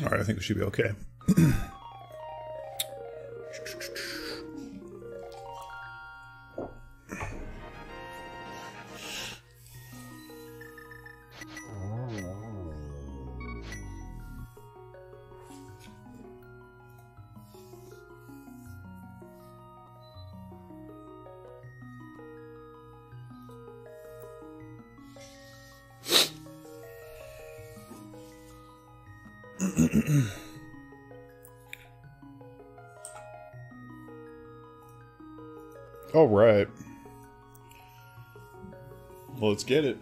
Alright, I think we should be okay. let's get it.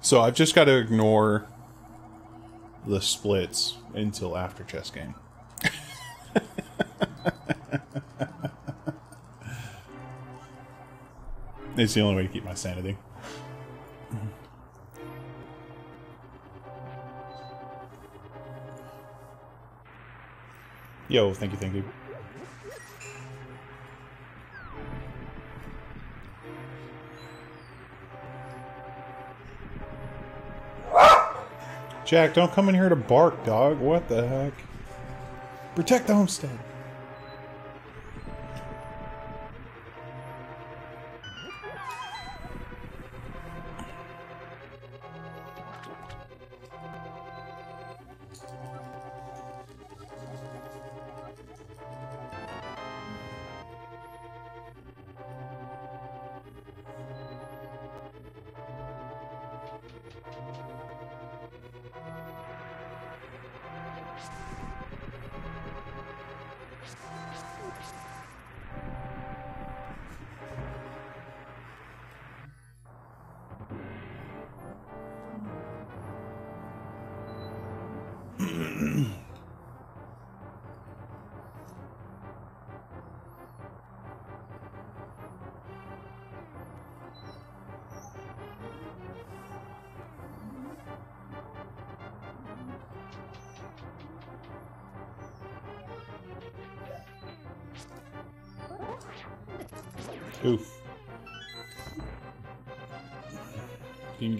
So I've just got to ignore the splits until after chess game. it's the only way to keep my sanity. Yo, thank you, thank you. Jack, don't come in here to bark, dog. What the heck? Protect the homestead.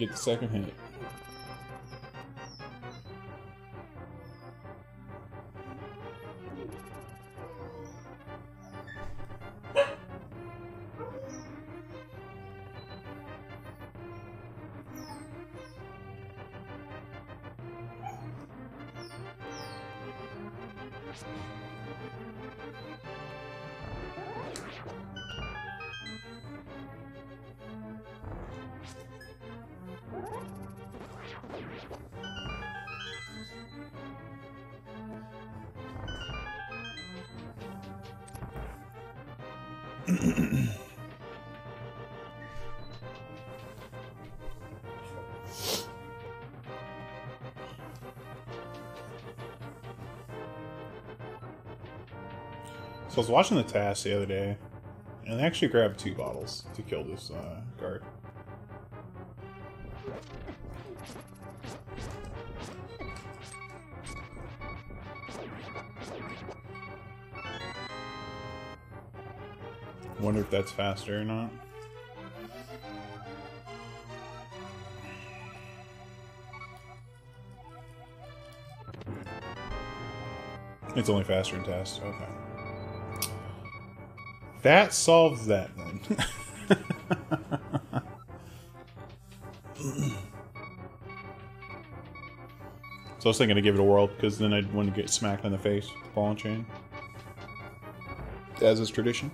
The second hit. I was watching the TAS the other day, and they actually grabbed two bottles to kill this uh, guard. Wonder if that's faster or not. It's only faster in tests. Okay. That solves that then. so I was thinking to give it a whirl because then I'd want to get smacked in the face, ball and chain. As is tradition.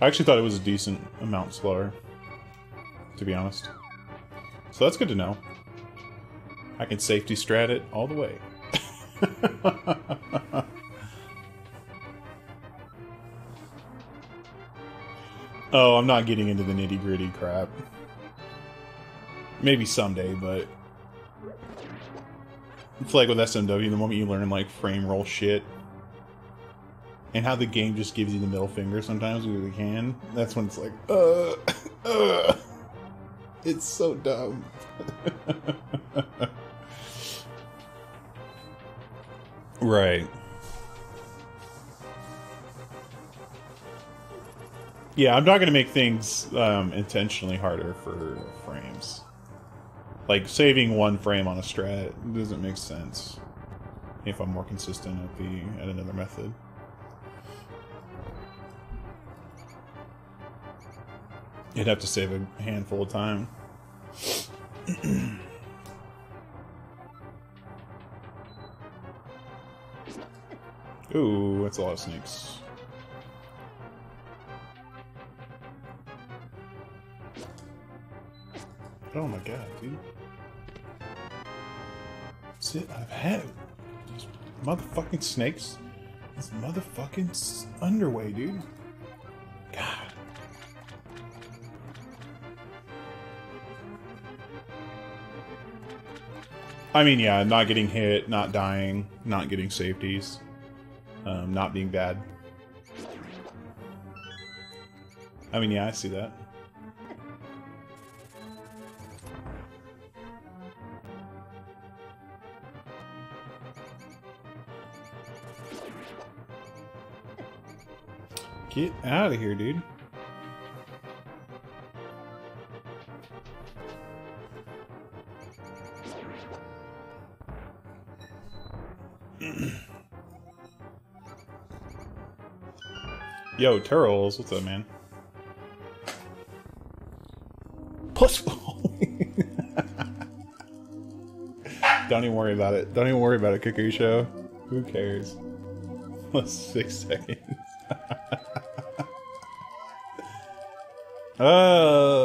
I actually thought it was a decent amount slower, to be honest. So that's good to know. I can safety strat it all the way. oh, I'm not getting into the nitty gritty crap. Maybe someday, but it's like with SMW, the moment you learn like frame roll shit, and how the game just gives you the middle finger sometimes with the hand. That's when it's like, uh, uh. It's so dumb. right. Yeah, I'm not going to make things um, intentionally harder for frames. Like, saving one frame on a strat doesn't make sense if I'm more consistent at the at another method. You'd have to save a handful of time. Ooh, that's a lot of snakes. Oh my god, dude. Sit, I've had these motherfucking snakes. This motherfucking underway, dude. I mean, yeah, not getting hit, not dying, not getting safeties, um, not being bad. I mean, yeah, I see that. Get out of here, dude. Yo, Turtles, what's up, man? Plus, Don't even worry about it. Don't even worry about it, Kakusho. Who cares? Plus six seconds. uh.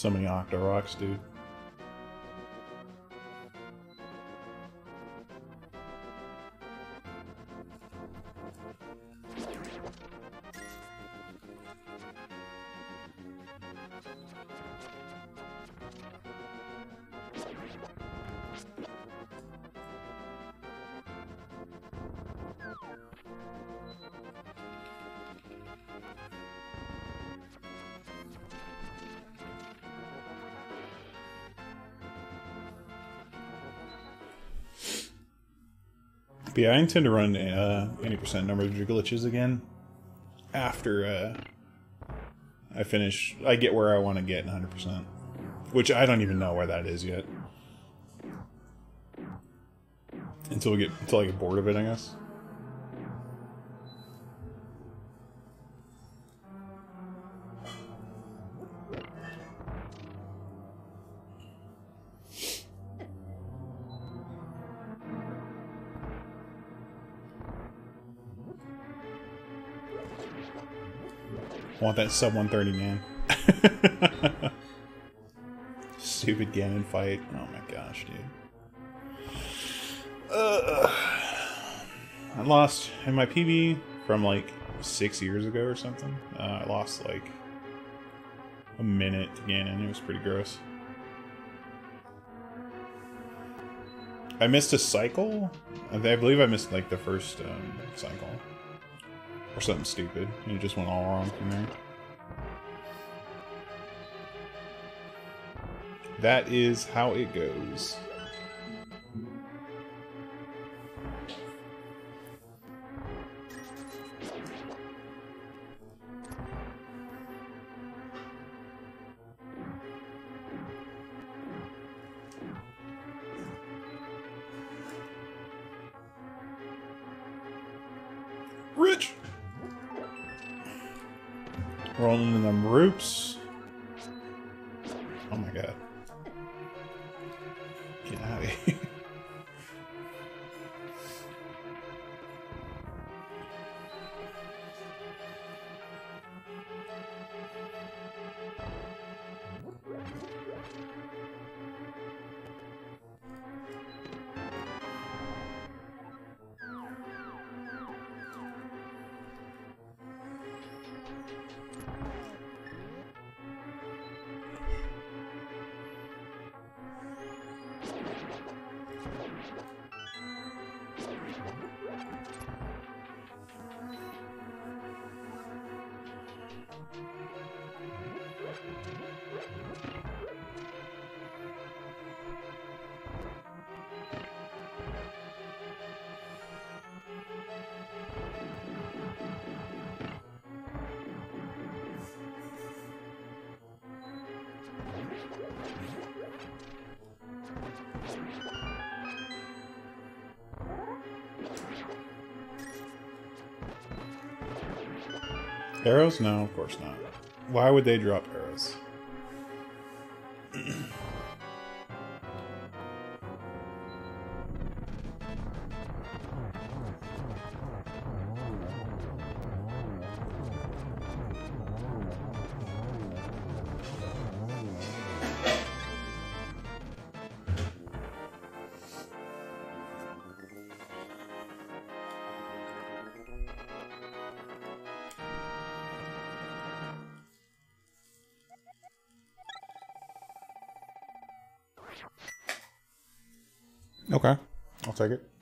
So many Octoroks, dude. Yeah, I intend to run uh, 80% no major glitches again after uh, I finish. I get where I want to get 100%, which I don't even know where that is yet. Until we get until I get bored of it, I guess. Want that sub 130, man. Stupid Ganon fight. Oh my gosh, dude. Uh, I lost in my PB from like six years ago or something. Uh, I lost like a minute to Ganon. It was pretty gross. I missed a cycle. I believe I missed like the first um, cycle. Or something stupid. It just went all wrong from there. That is how it goes. Arrows? No, of course not. Why would they drop arrows? It.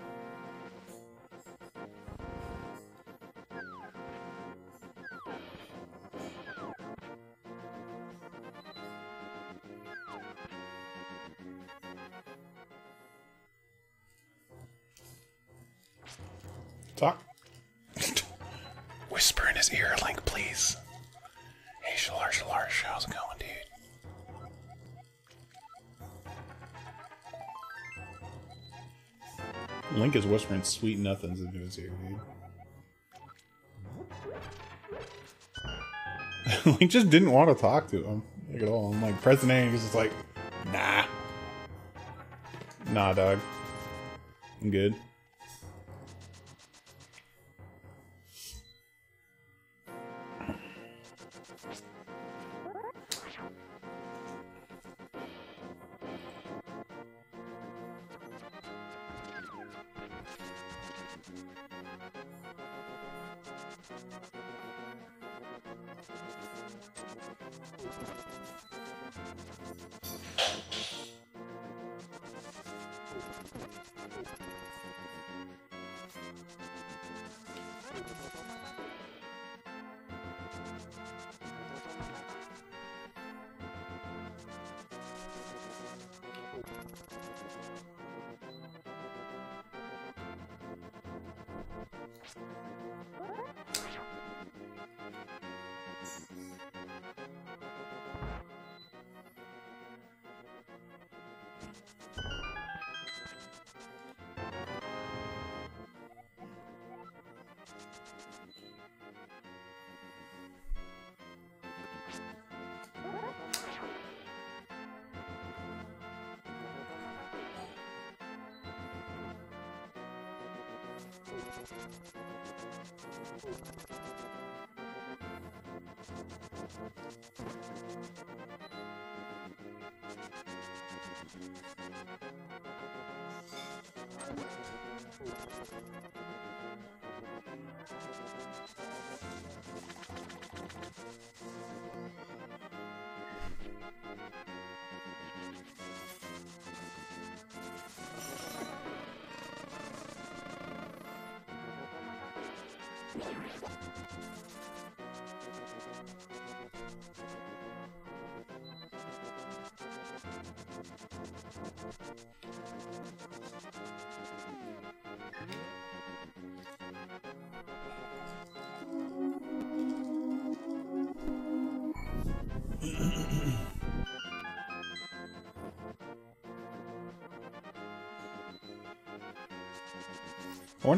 Sweet nothings into his ear, dude. Link just didn't want to talk to him like at all. I'm like, President is just like, nah. Nah, dog. I'm good.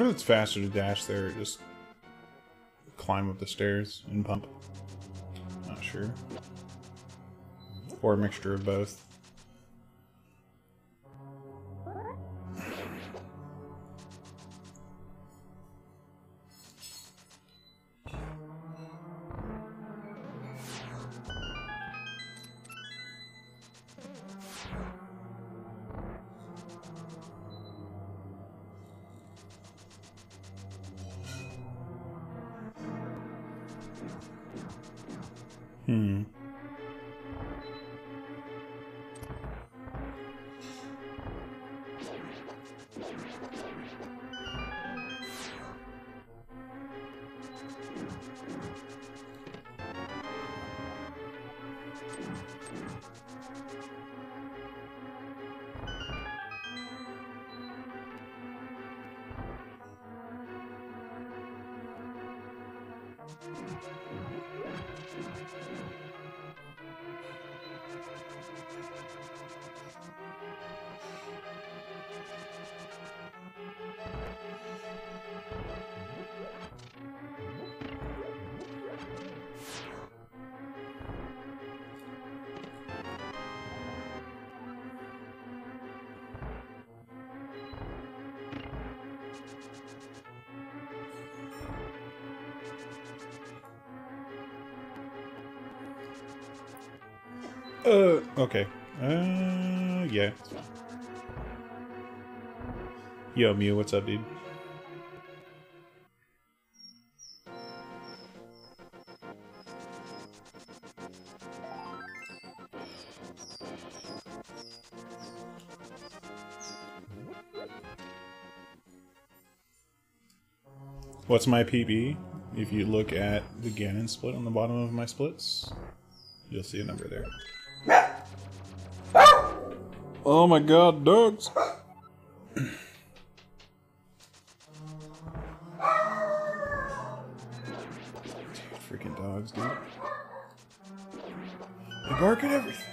Wonder if it's faster to dash there or just climb up the stairs and pump. Not sure. Or a mixture of both. Uh, okay. Uh, yeah. Yo, Mew, what's up, dude? What's my PB? If you look at the Ganon split on the bottom of my splits, you'll see a number there. Oh my god, dogs! Freaking dogs, dude. They bark at everything.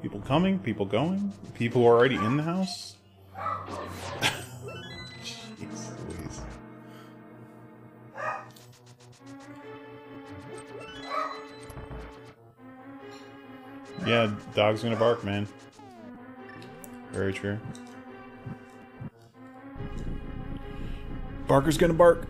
People coming, people going, people already in the house. Louise. Yeah, dog's gonna bark, man. Very true. Barker's gonna bark.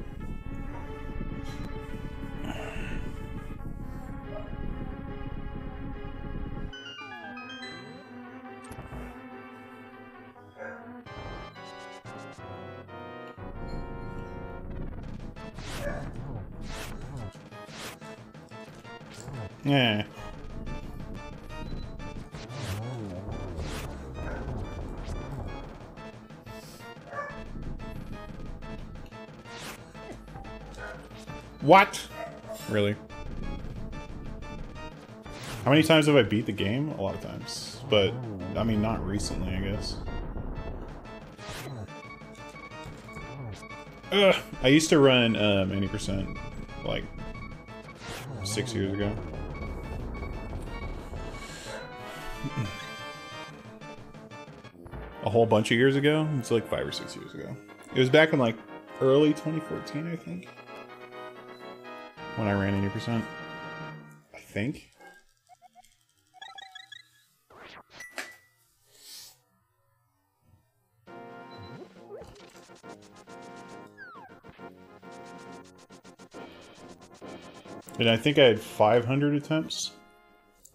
What? Really? How many times have I beat the game? A lot of times. But, I mean, not recently, I guess. Ugh. I used to run um, 80% like six years ago. A whole bunch of years ago? It's like five or six years ago. It was back in like early 2014, I think when I ran 80%. I think. And I think I had 500 attempts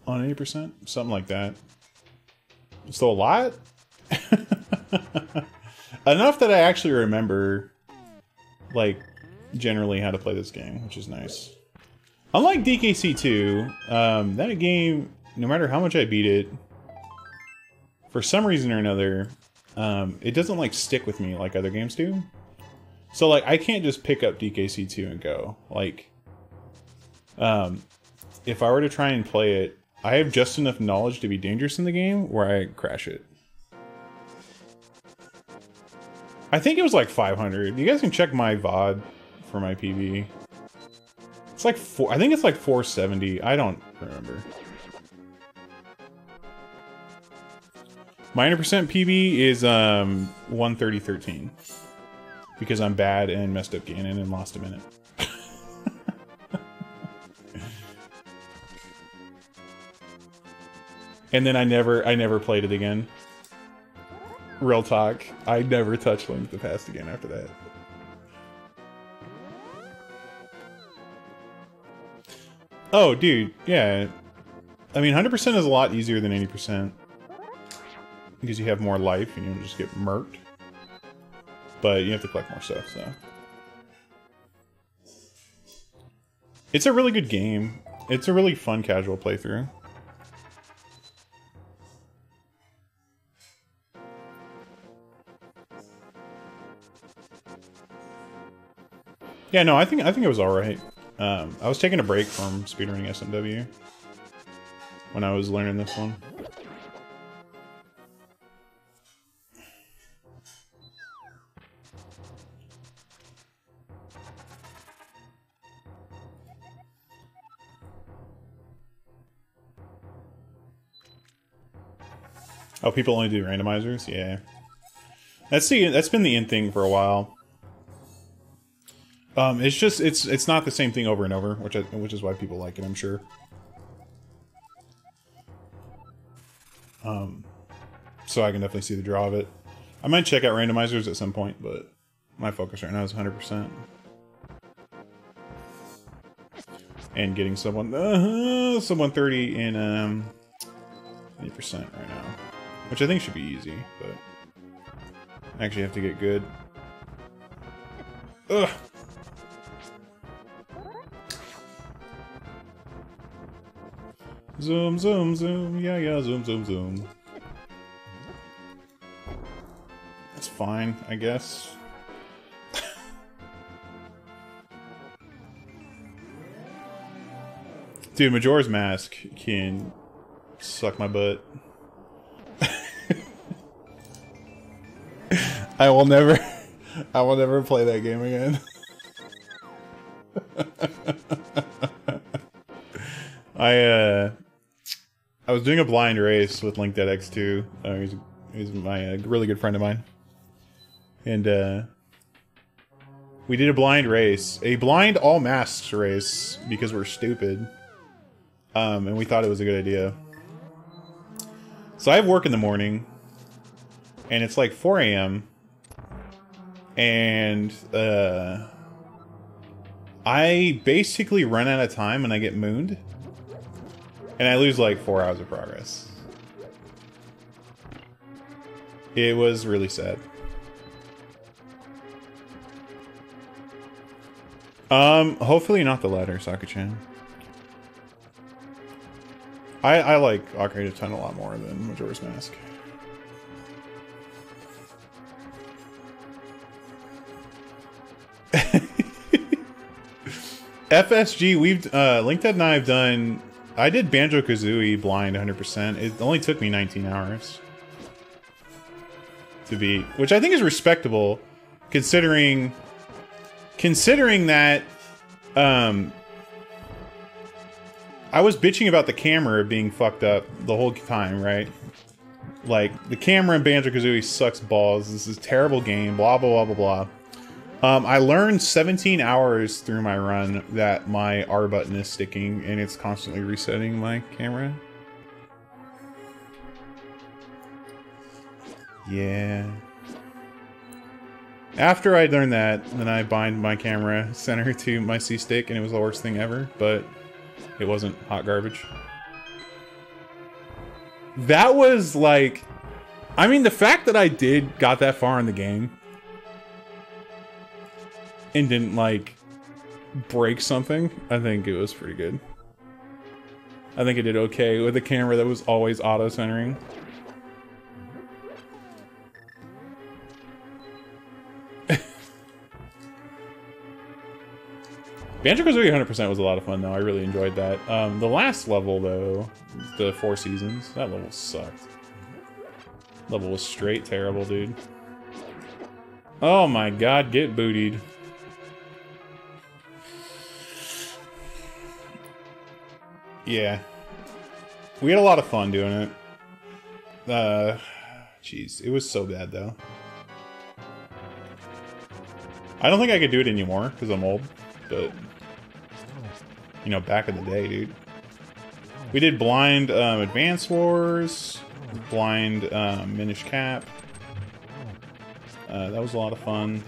on 80%, something like that. So a lot? Enough that I actually remember, like, generally how to play this game, which is nice. Unlike DKC2, um, that game, no matter how much I beat it, for some reason or another, um, it doesn't like stick with me like other games do. So like I can't just pick up DKC2 and go. Like, um, if I were to try and play it, I have just enough knowledge to be dangerous in the game where I crash it. I think it was like 500. You guys can check my VOD for my PB. It's like four, I think it's like 470. I don't remember. My 100% PB is um 130.13. Because I'm bad and messed up Ganon and lost a minute. and then I never I never played it again. Real talk. I never touched Link the Past again after that. Oh, dude, yeah. I mean, 100% is a lot easier than 80%. Because you have more life and you don't just get murked. But you have to collect more stuff, so. It's a really good game. It's a really fun casual playthrough. Yeah, no, I think I think it was all right. Um, I was taking a break from speedrunning SMW when I was learning this one. Oh, people only do randomizers? Yeah. That's the that's been the in thing for a while. Um, it's just it's it's not the same thing over and over, which I, which is why people like it, I'm sure. Um, so I can definitely see the draw of it. I might check out randomizers at some point, but my focus right now is 100%. And getting someone uh, someone 30 in um 80% right now. Which I think should be easy, but I actually have to get good. Ugh. Zoom, zoom, zoom. Yeah, yeah, zoom, zoom, zoom. That's fine, I guess. Dude, Majora's Mask can suck my butt. I will never I will never play that game again. I uh I was doing a blind race with Link Dead X2. Uh, he's, he's my uh, really good friend of mine. And uh we did a blind race, a blind all masks race because we're stupid. Um and we thought it was a good idea. So I have work in the morning and it's like 4 a.m and uh, I basically run out of time and I get mooned, and I lose like four hours of progress. It was really sad. Um, hopefully not the latter, Sakachan. I I like Ocarina of Time a lot more than Majora's Mask. FSG, we've uh, Link and I have done. I did Banjo Kazooie blind 100%. It only took me 19 hours to beat, which I think is respectable, considering considering that um, I was bitching about the camera being fucked up the whole time, right? Like the camera in Banjo Kazooie sucks balls. This is terrible game. Blah blah blah blah blah. Um, I learned 17 hours through my run that my R button is sticking and it's constantly resetting my camera. Yeah. After I learned that, then I bind my camera center to my C-stick and it was the worst thing ever, but it wasn't hot garbage. That was like... I mean, the fact that I did got that far in the game and didn't like break something, I think it was pretty good. I think it did okay with a camera that was always auto-centering. Banjo-Kazooie 100% was a lot of fun, though. I really enjoyed that. Um, the last level, though, the Four Seasons, that level sucked. Level was straight terrible, dude. Oh my god, get bootied. Yeah. We had a lot of fun doing it. Uh, jeez, it was so bad though. I don't think I could do it anymore because I'm old, but you know, back in the day, dude. We did Blind um, Advance Wars, Blind um, Minish Cap. Uh, that was a lot of fun.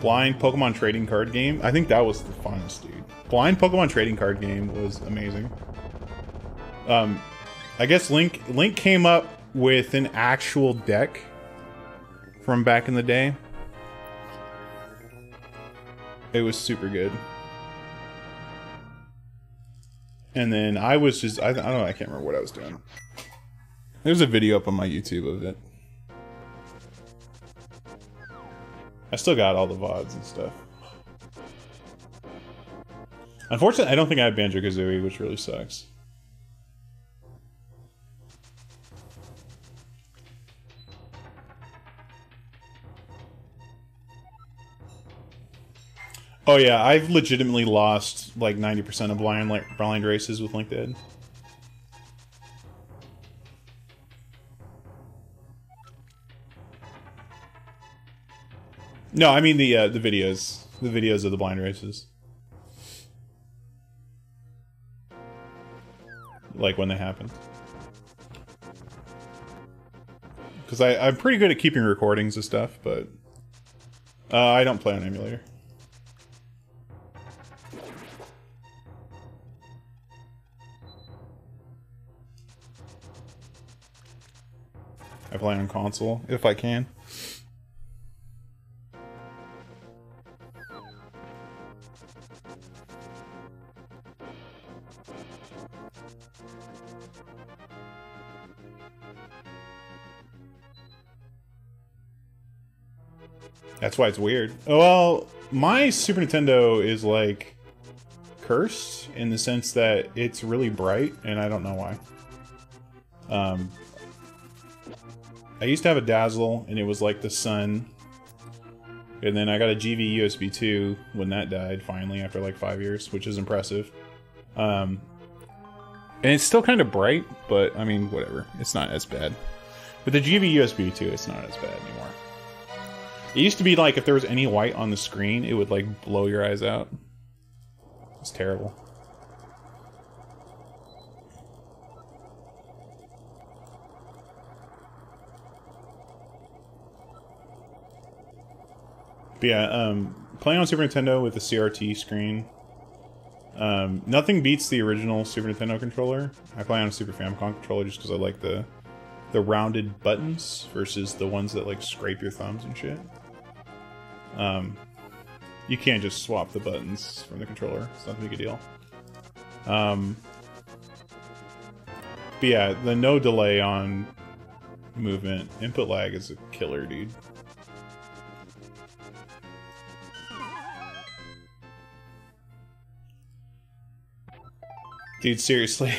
Blind Pokemon Trading Card Game. I think that was the funnest, dude. Blind Pokemon Trading Card Game was amazing. Um, I guess Link Link came up with an actual deck from back in the day. It was super good. And then I was just, I, I don't know, I can't remember what I was doing. There's a video up on my YouTube of it. I still got all the VODs and stuff. Unfortunately, I don't think I have Banjo-Kazooie, which really sucks. Oh yeah, I've legitimately lost like 90% of blind like blind races with Link Dead. No, I mean the uh, the videos, the videos of the blind races. Like when they happen. Because I'm pretty good at keeping recordings of stuff, but uh, I don't play on emulator. I play on console if I can. That's why it's weird. Well, my Super Nintendo is like cursed in the sense that it's really bright, and I don't know why. Um, I used to have a Dazzle, and it was like the sun. And then I got a GV USB 2 when that died, finally, after like five years, which is impressive. Um, and it's still kind of bright, but I mean, whatever. It's not as bad. With the GV USB 2, it's not as bad anymore. It used to be like if there was any white on the screen, it would like blow your eyes out. It's terrible. But yeah, um, playing on Super Nintendo with the CRT screen, um, nothing beats the original Super Nintendo controller. I play on a Super Famicom controller just because I like the the rounded buttons versus the ones that like scrape your thumbs and shit. Um, you can't just swap the buttons from the controller. It's not a big deal. Um, but yeah, the no delay on movement input lag is a killer, dude. Dude, seriously.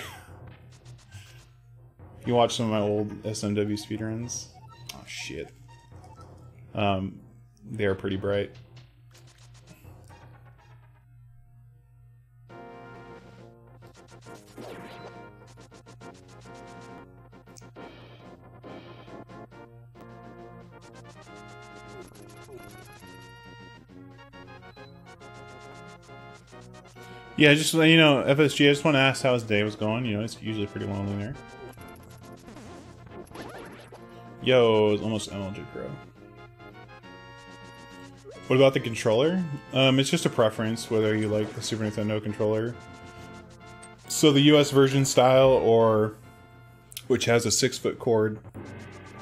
you watch some of my old SMW speedruns? Oh, shit. Um, they're pretty bright. Yeah, just you know, FSG. I just want to ask how his day was going. You know, it's usually pretty lonely there. Yo, it's almost MLG Pro. What about the controller? Um, it's just a preference whether you like the Super Nintendo controller. So the US version style, or which has a six foot cord,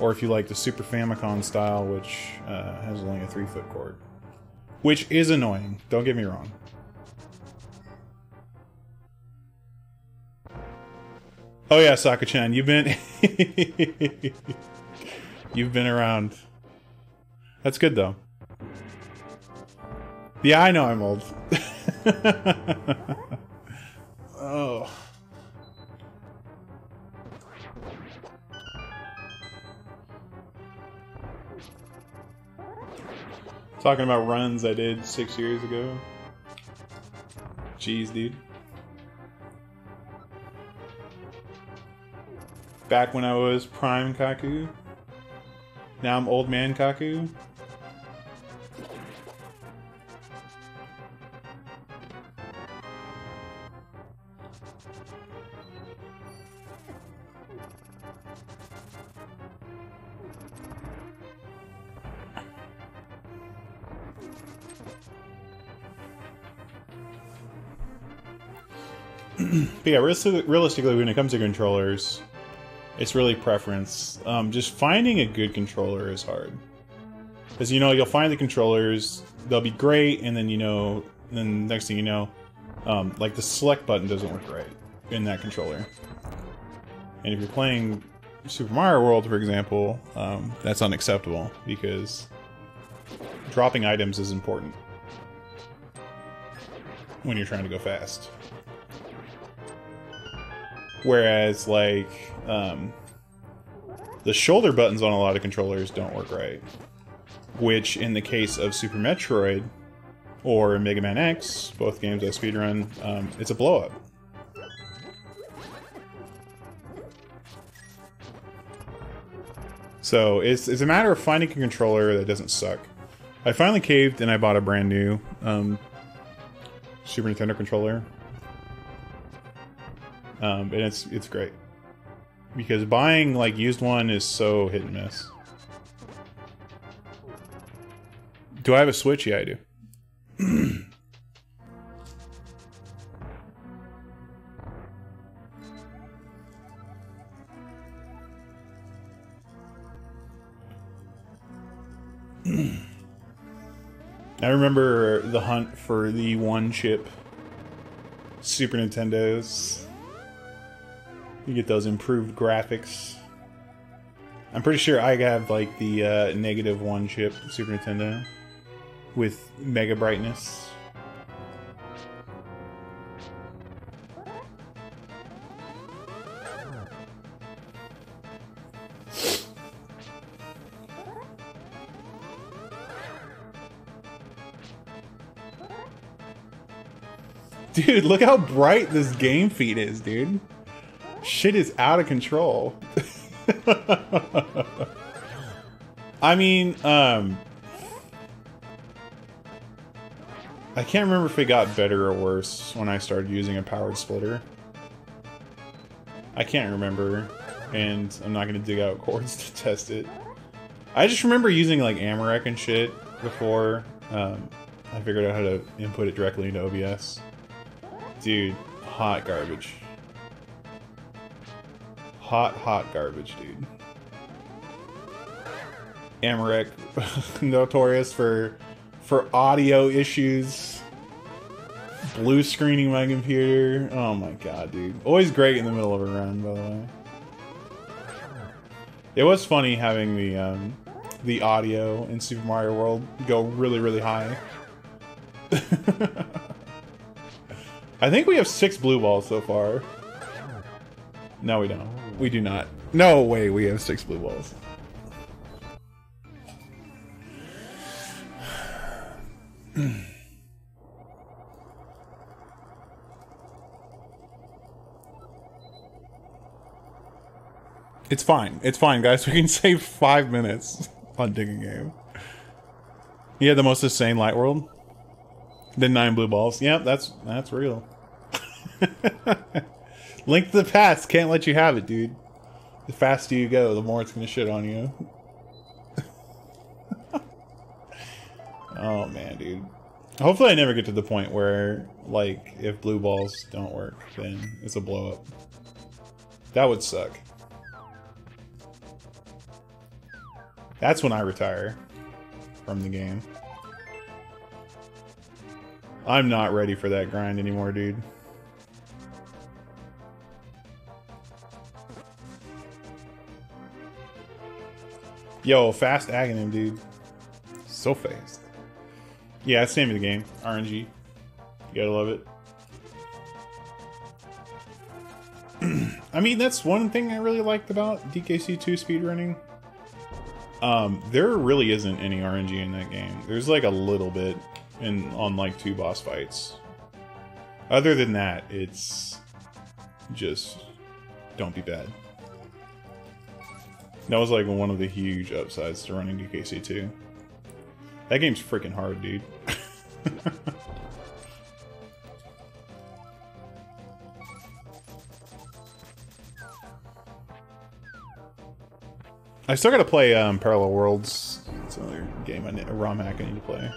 or if you like the Super Famicom style, which uh, has only a three foot cord, which is annoying. Don't get me wrong. Oh yeah, Saka-chan, you've been you've been around. That's good though. Yeah, I know I'm old. oh. Talking about runs I did six years ago. Jeez, dude. back when I was prime Kaku. Now I'm old man Kaku. But yeah, realistically, when it comes to controllers, it's really preference. Um, just finding a good controller is hard. Because, you know, you'll find the controllers, they'll be great, and then, you know, then next thing you know, um, like the select button doesn't work right in that controller. And if you're playing Super Mario World, for example, um, that's unacceptable because dropping items is important when you're trying to go fast. Whereas, like, um, the shoulder buttons on a lot of controllers don't work right. Which, in the case of Super Metroid or Mega Man X, both games I speedrun, um, it's a blow up. So it's, it's a matter of finding a controller that doesn't suck. I finally caved and I bought a brand new um, Super Nintendo controller um, and it's it's great because buying like used one is so hit and miss. Do I have a Switch? Yeah, I do. I remember the hunt for the one chip Super Nintendos you get those improved graphics. I'm pretty sure I have like the uh, negative one chip Super Nintendo with mega brightness. Dude, look how bright this game feed is, dude. Shit is out of control. I mean, um... I can't remember if it got better or worse when I started using a powered splitter. I can't remember, and I'm not going to dig out cords to test it. I just remember using like AmaRec and shit before um, I figured out how to input it directly into OBS. Dude, hot garbage hot, hot garbage, dude. AmaRec, notorious for for audio issues. Blue screening my computer. Oh my god, dude. Always great in the middle of a run, by the way. It was funny having the um, the audio in Super Mario World go really, really high. I think we have six blue balls so far. No, we don't. We do not. No way we have six blue balls. It's fine. It's fine, guys. We can save five minutes on digging game. Had the most insane light world. Then nine blue balls. Yep, that's that's real. Link to the past can't let you have it, dude. The faster you go, the more it's gonna shit on you. oh man, dude. Hopefully I never get to the point where, like, if blue balls don't work, then it's a blow up. That would suck. That's when I retire from the game. I'm not ready for that grind anymore, dude. Yo, fast Aghanim, dude. So fast. Yeah, that's the name of the game. RNG. You gotta love it. I mean, that's one thing I really liked about DKC2 speedrunning. Um, there really isn't any RNG in that game. There's like a little bit in on like two boss fights. Other than that, it's just don't be bad. That was like one of the huge upsides to running DKC2. That game's freaking hard, dude. I still gotta play um, Parallel Worlds. It's another game I need, a ROM hack I need to play.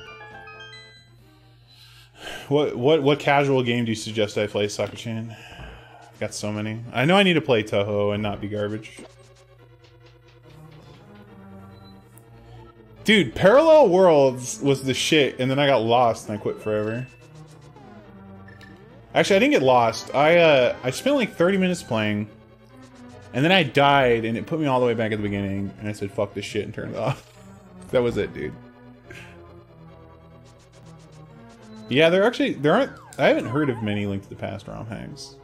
What what what casual game do you suggest I play, Sakachan? Got so many. I know I need to play Touhou and not be garbage. Dude, Parallel Worlds was the shit, and then I got lost and I quit forever. Actually, I didn't get lost. I uh, I spent like 30 minutes playing, and then I died, and it put me all the way back at the beginning, and I said, fuck this shit, and turned it off. that was it, dude. Yeah, there actually, there aren't, I haven't heard of many Link to the Past ROM hacks.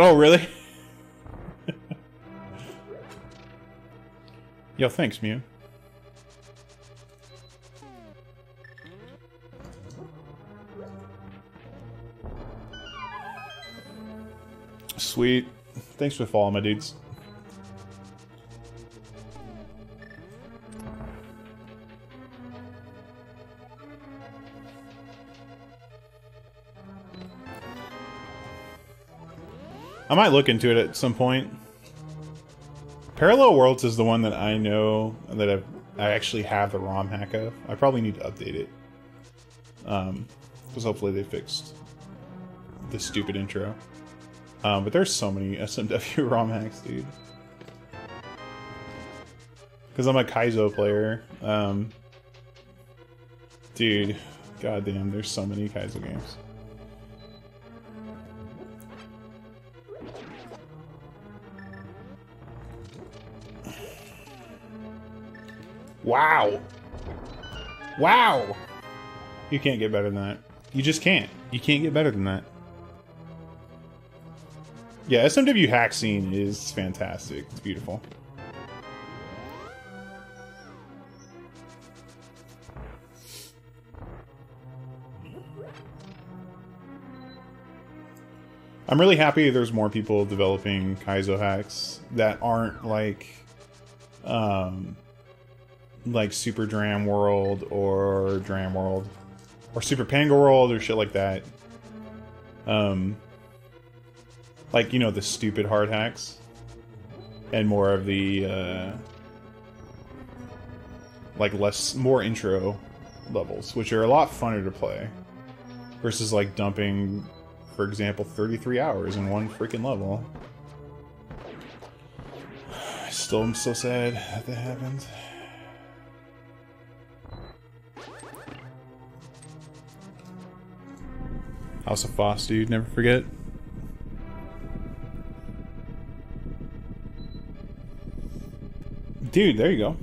Oh, really? Yo, thanks, Mew. Sweet. Thanks for following, my dudes. I might look into it at some point. Parallel Worlds is the one that I know that I've, I actually have the ROM hack of. I probably need to update it. Um, because hopefully they fixed the stupid intro. Um, but there's so many SMW ROM hacks, dude. Because I'm a Kaizo player. Um, dude, goddamn, there's so many Kaizo games. Wow. Wow. You can't get better than that. You just can't. You can't get better than that. Yeah, SMW hack scene is fantastic. It's beautiful. I'm really happy there's more people developing Kaizo hacks that aren't like um like Super Dram World or Dram World or Super Panga World or shit like that. Um, like you know the stupid hard hacks, and more of the uh, like less more intro levels, which are a lot funner to play, versus like dumping, for example, 33 hours in one freaking level. Still, I still am so sad that that happened. House of Foss, dude. Never forget. Dude, there you go.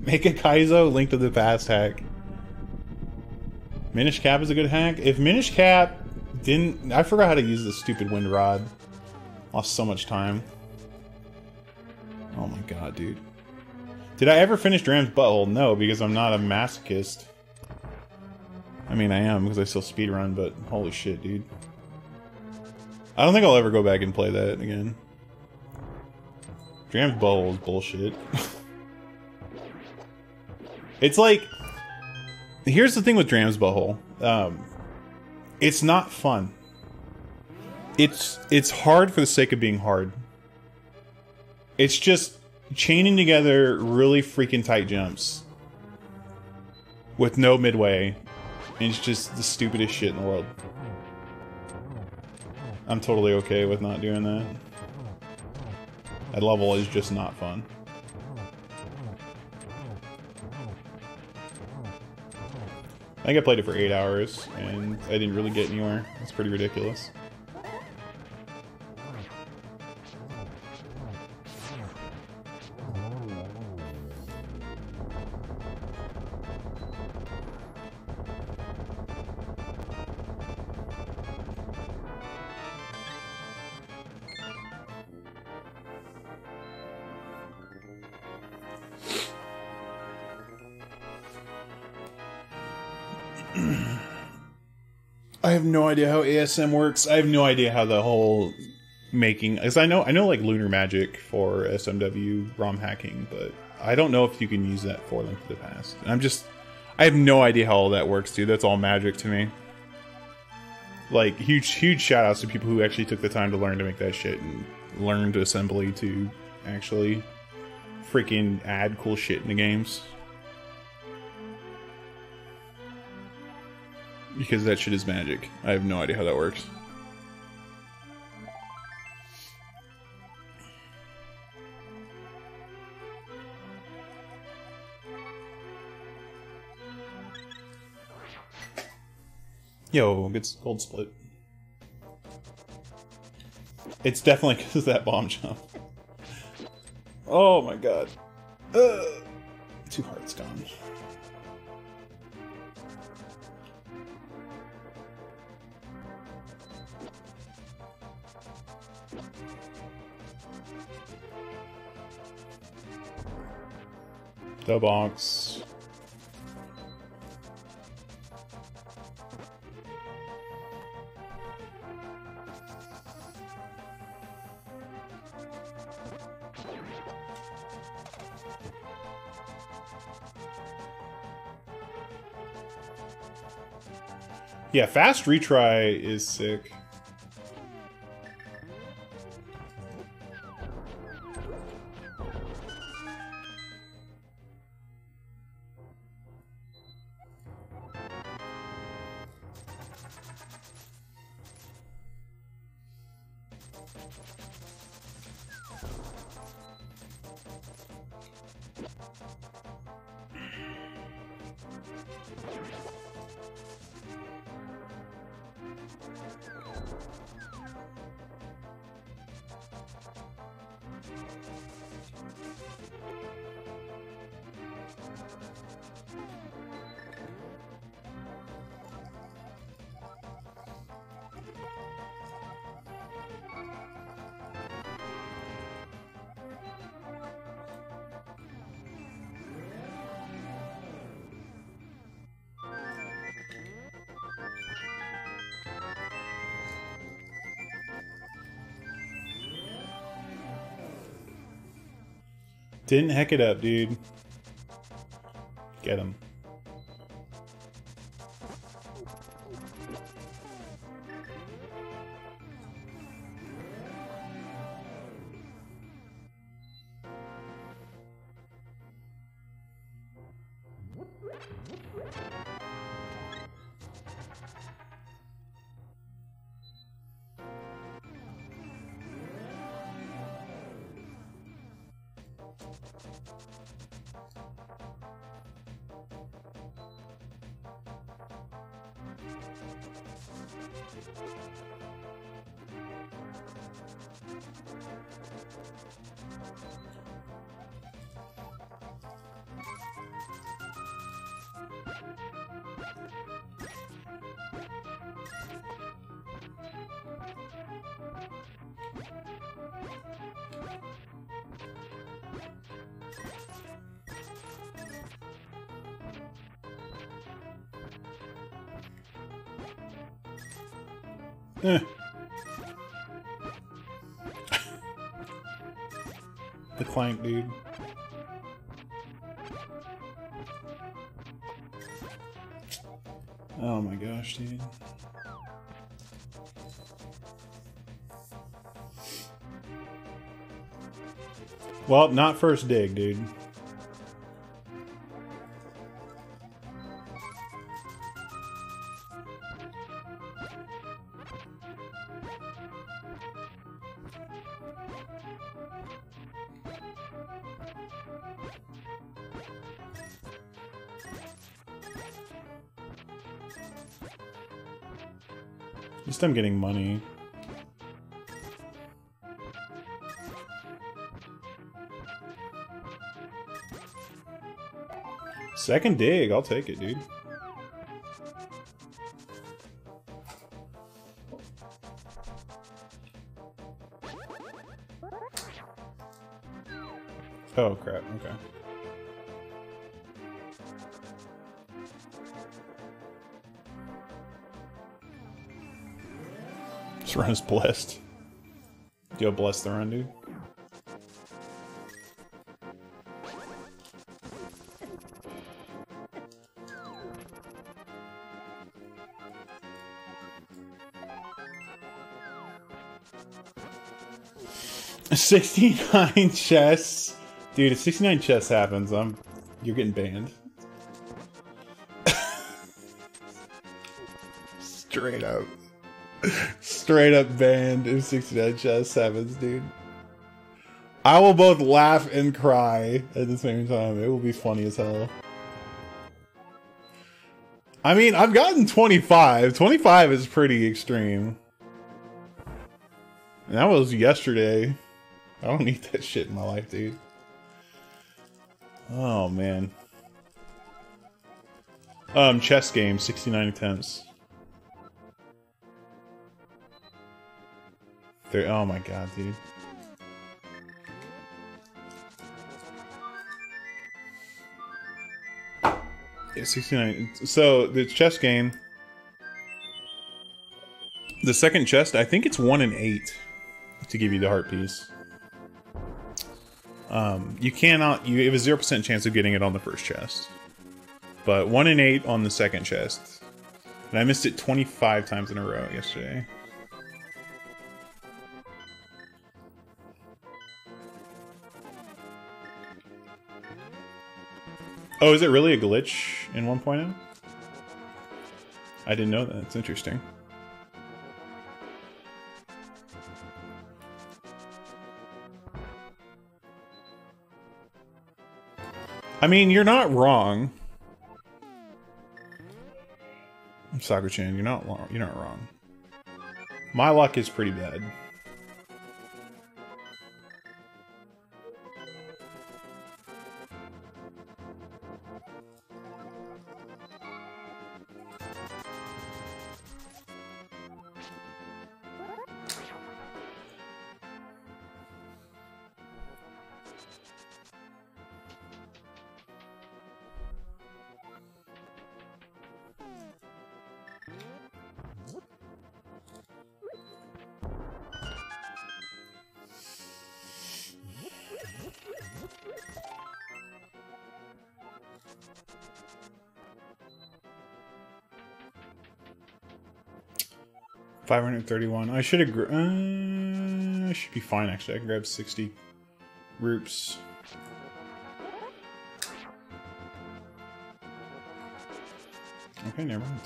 Make a Kaizo Link to the Past hack. Minish Cap is a good hack. If Minish Cap didn't... I forgot how to use the stupid Wind Rod. Lost so much time. Oh my god, dude. Did I ever finish Dram's Butthole? No, because I'm not a masochist. I mean, I am because I still speedrun, but holy shit, dude. I don't think I'll ever go back and play that again. Dram's Butthole is bullshit. it's like... Here's the thing with Dram's Butthole. Um, it's not fun. It's it's hard for the sake of being hard. It's just chaining together really freaking tight jumps with no midway it's just the stupidest shit in the world. I'm totally okay with not doing that. That level is just not fun. I think I played it for 8 hours, and I didn't really get anywhere. It's pretty ridiculous. No idea how ASM works. I have no idea how the whole making because I know I know like Lunar Magic for SMW ROM hacking, but I don't know if you can use that for Link to the Past. I'm just I have no idea how all that works, dude. That's all magic to me. Like huge, huge shout outs to people who actually took the time to learn to make that shit and learned assembly to actually freaking add cool shit in the games. Because that shit is magic. I have no idea how that works. Yo, gets gold split. It's definitely because of that bomb jump. Oh my god. Uh, two hearts gone. The box. Yeah, fast retry is sick. you Didn't heck it up, dude. Get him. The clank, dude. Oh my gosh, dude. Well, not first dig, dude. Least I'm getting money. Second dig, I'll take it, dude. is blessed. Yo, bless the run, dude. Sixty-nine chests, dude. If sixty-nine chests happens, I'm you're getting banned. Straight up. Straight up banned if 69 chess happens, dude. I will both laugh and cry at the same time. It will be funny as hell. I mean, I've gotten 25. 25 is pretty extreme. And that was yesterday. I don't need that shit in my life, dude. Oh, man. Um, chest game, 69 attempts. There, oh my god, dude. Yeah, 69. So, the chest game... The second chest, I think it's 1 in 8 to give you the heart piece. Um, you cannot, you have a 0% chance of getting it on the first chest. But 1 in 8 on the second chest. And I missed it 25 times in a row yesterday. Oh, is it really a glitch in 1.0? I didn't know that. It's interesting. I mean, you're not wrong. Sakura-chan, you're not wrong. You're not wrong. My luck is pretty bad. Five hundred thirty-one. I should have. Uh, I should be fine actually. I can grab sixty roops. Okay, never mind.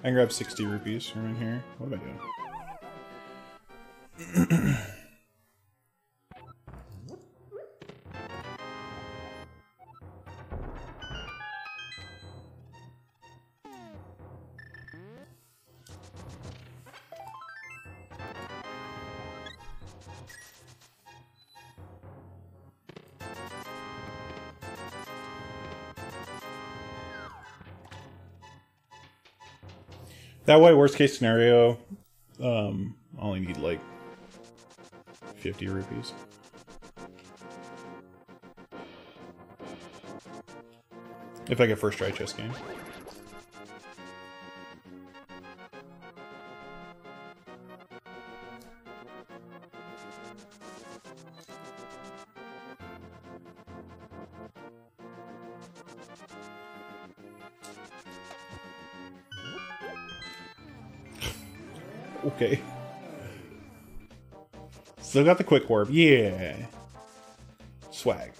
I can grab 60 rupees from in here. What am I doing? That way, worst case scenario, um, I only need like 50 rupees. If I get first try chest game. Still got the quick warp. Yeah. Swag.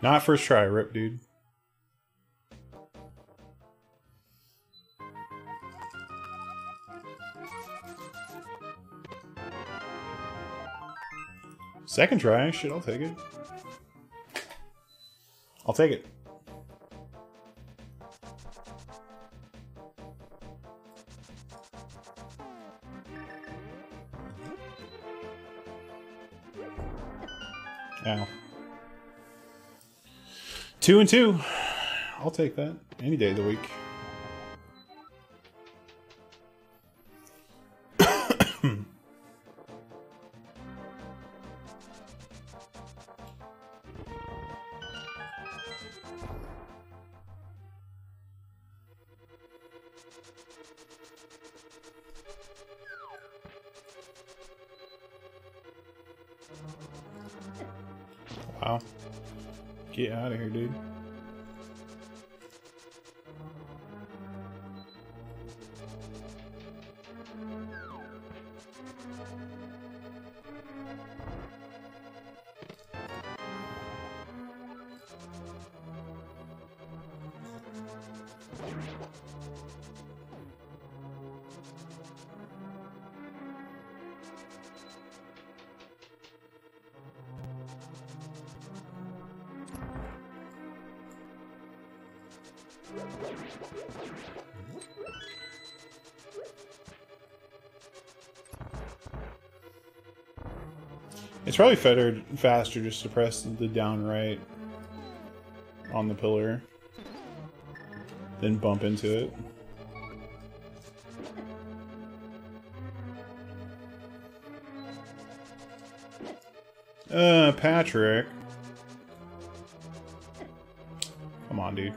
Not first try, rip, dude. Second try? Shit, I'll take it. I'll take it. Ow. Two and two. I'll take that any day of the week. It's probably better, faster just to press the down right on the pillar, then bump into it. Uh, Patrick. Come on, dude.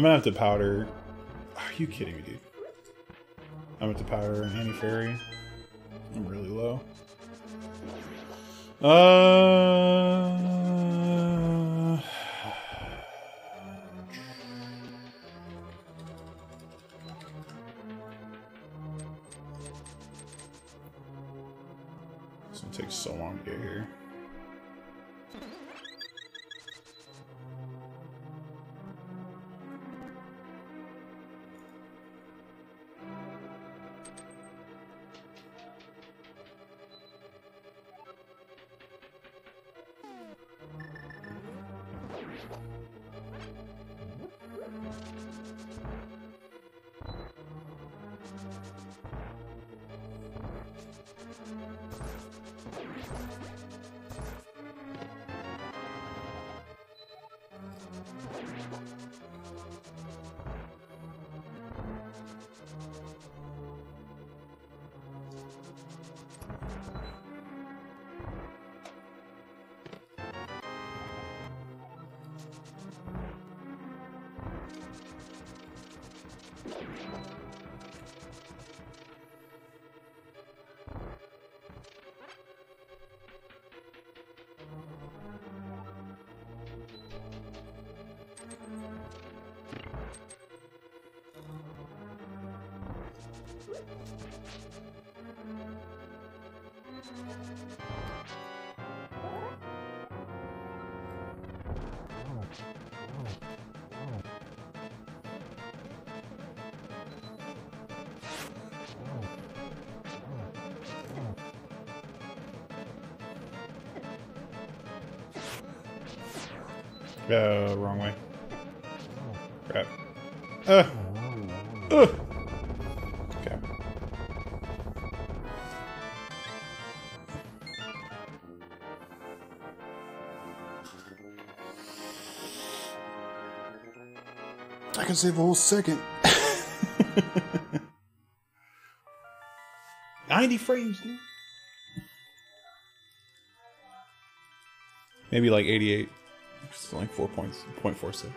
I'm gonna have to powder. Are you kidding me, dude? I'm gonna have to powder an anti fairy. I'm really low. Uh. Uh, wrong way. Crap. Uh. save a whole second. 90 frames, dude. Maybe like 88. Just like 4.46.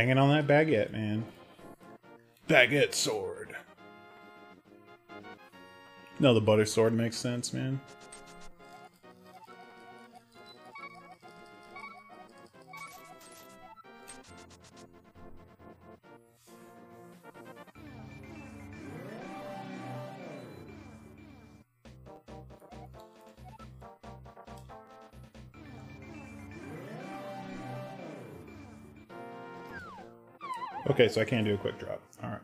Banging on that baguette, man. Baguette sword. No, the butter sword makes sense, man. Okay, so I can do a quick drop. Alright.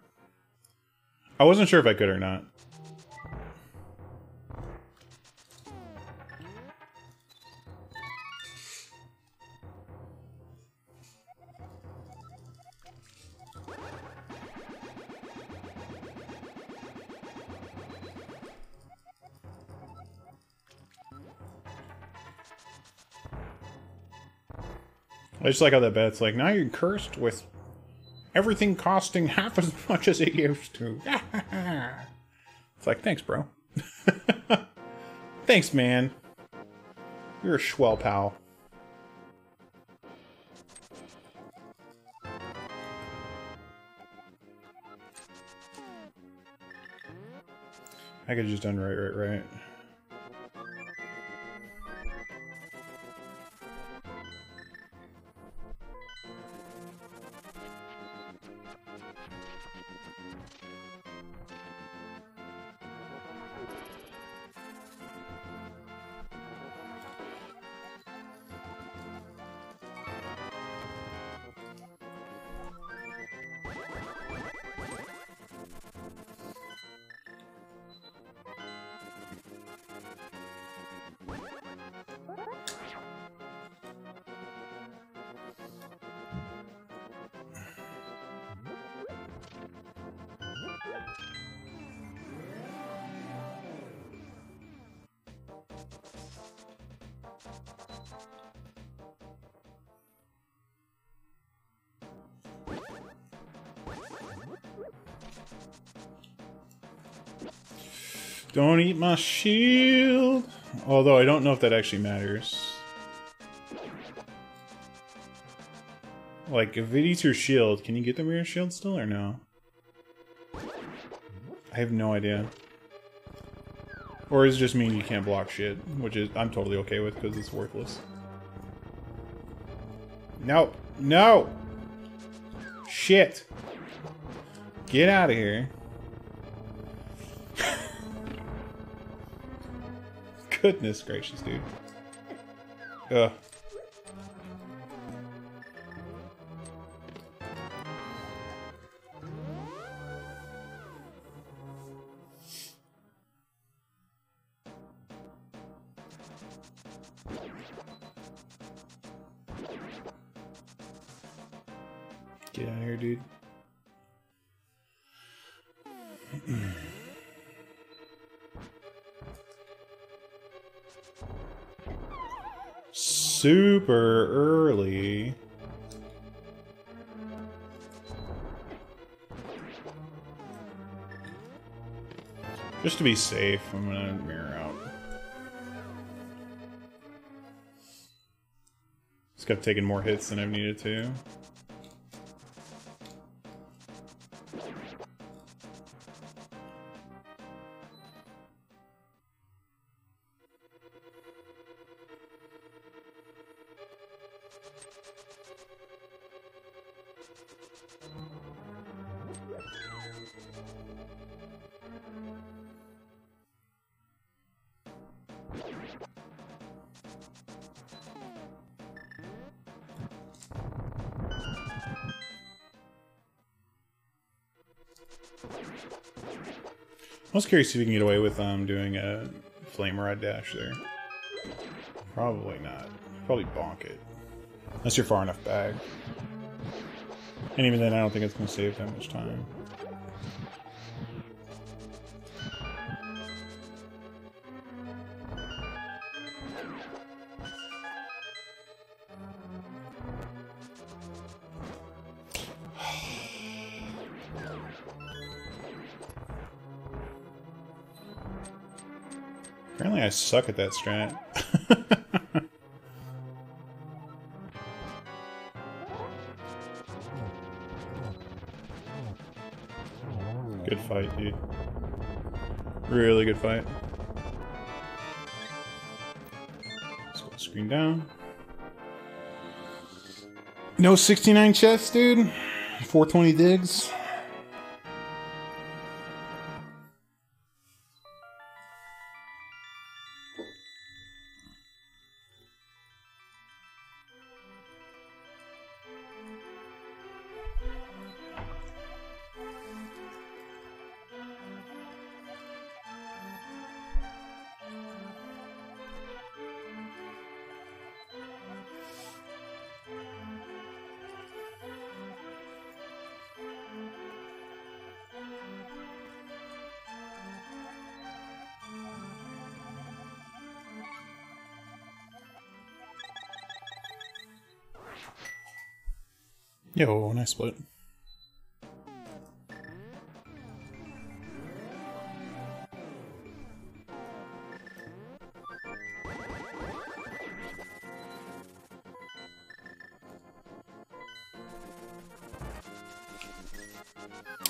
I wasn't sure if I could or not. I just like how that bet's like, now you're cursed with everything costing half as much as it used to. it's like, thanks, bro. thanks, man. You're a swell pal. I could just done right, right, right, right. My shield! Although I don't know if that actually matters. Like, if it eats your shield, can you get the mirror shield still or no? I have no idea. Or is it just mean you can't block shit, which is I'm totally okay with because it's worthless. No! No! Shit! Get out of here. Goodness gracious, dude. Ugh. Super early. Just to be safe, I'm gonna mirror out. Just got taken more hits than I've needed to. Was curious if you can get away with um doing a flame rod dash there. Probably not. Probably bonk it. Unless you're far enough back. And even then, I don't think it's going to save that much time. Apparently I suck at that strat. good fight, dude. Really good fight. screen down. No 69 chests, dude. 420 digs. Yo, nice split.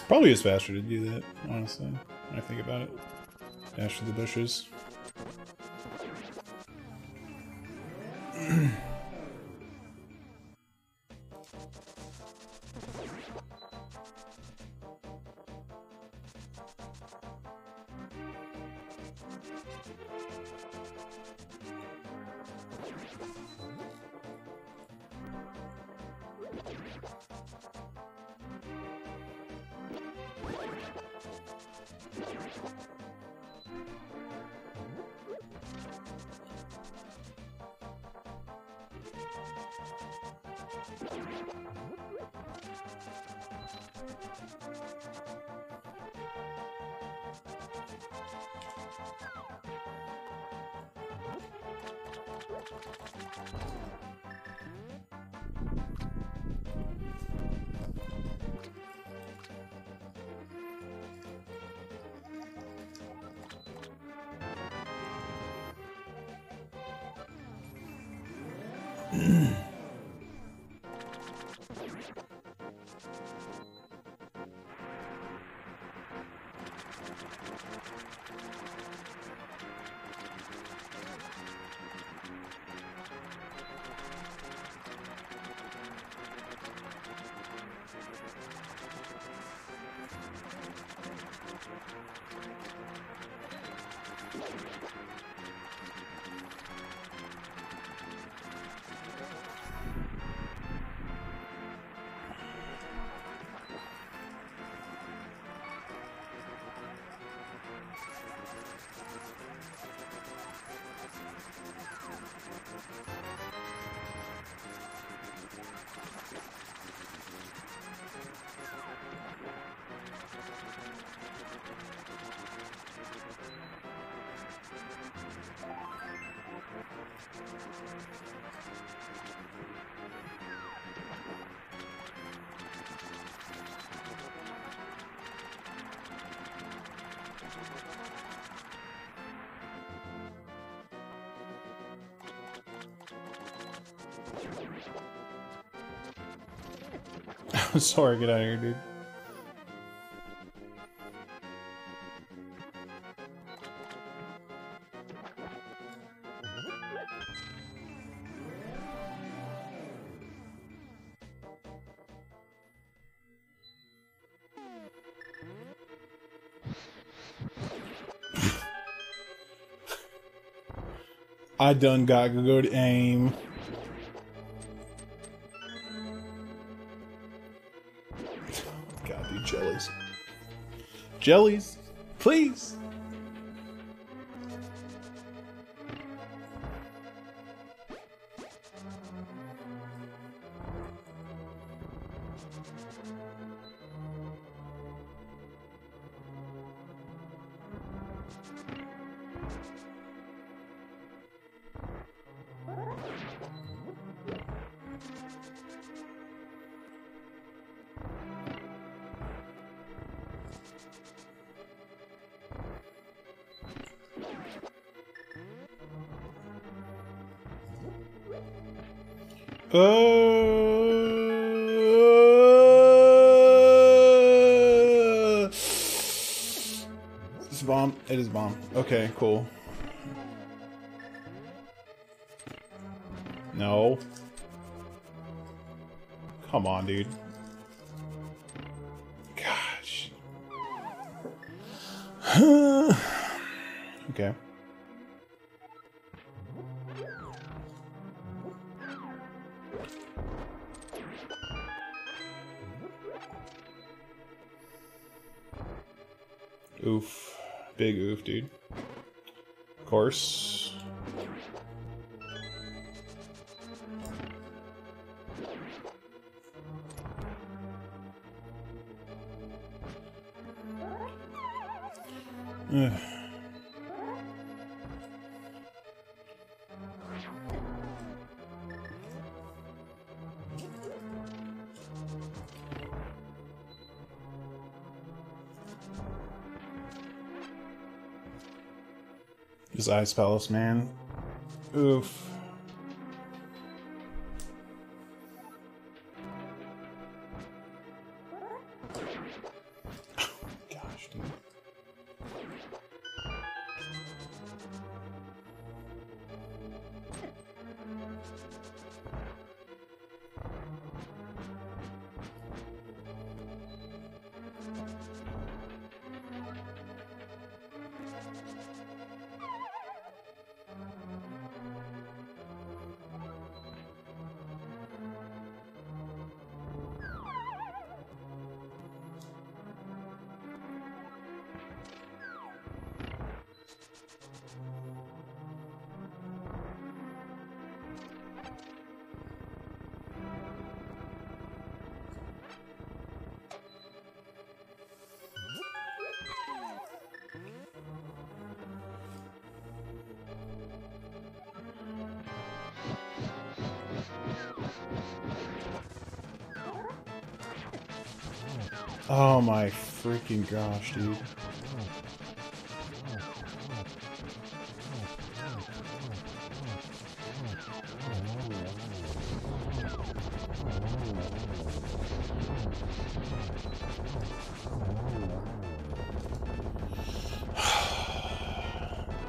Probably is faster to do that, honestly, when I think about it. Dash through the bushes. Sorry, get out of here, dude. I done got good aim. Jellies. Please. Okay, cool. No. Come on, dude. Gosh. okay. Course. Ugh. Ice Palace, man. Oof. Freaking gosh, dude.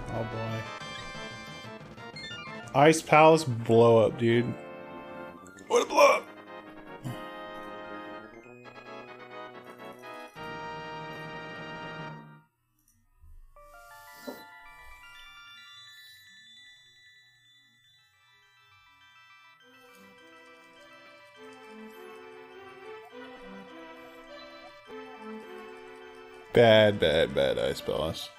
Oh boy. Ice Palace blow up, dude. Bad, bad, bad Ice Palace.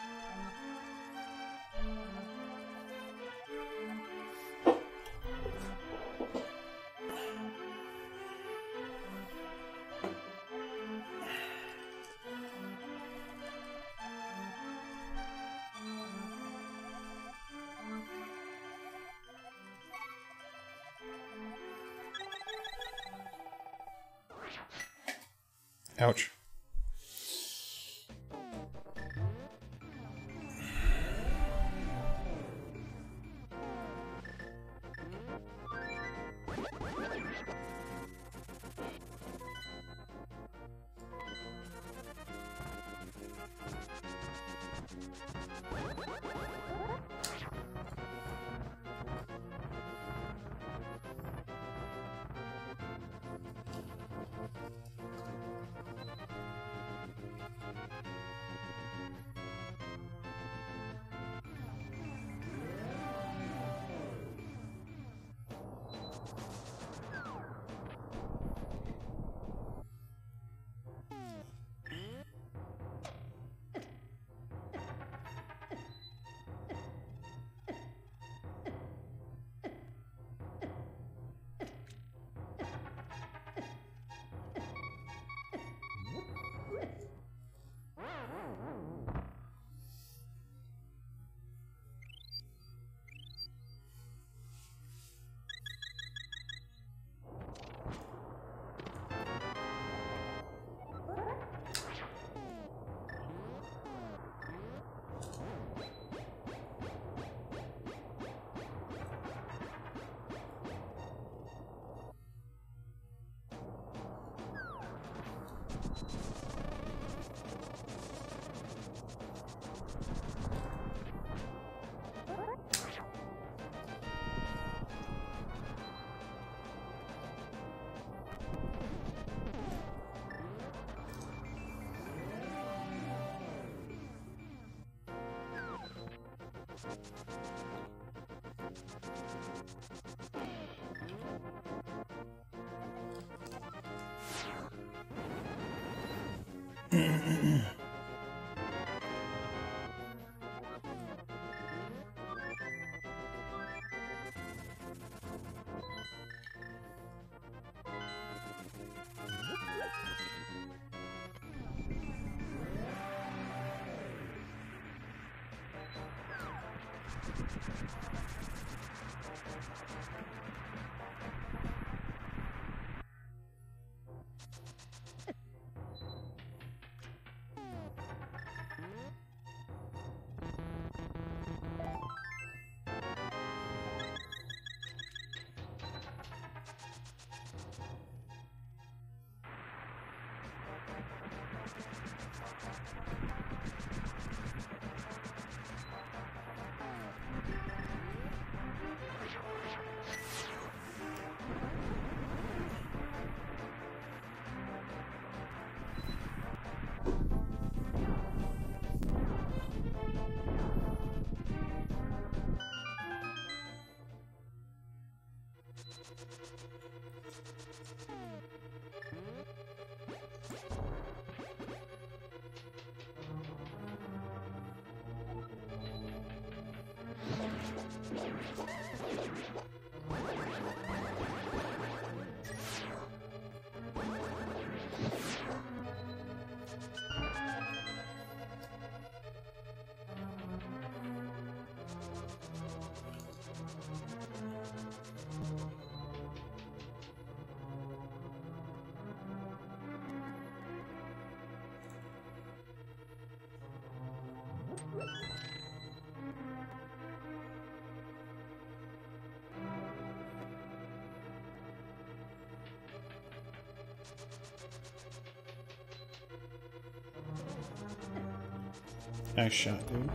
you. Nice shot, dude.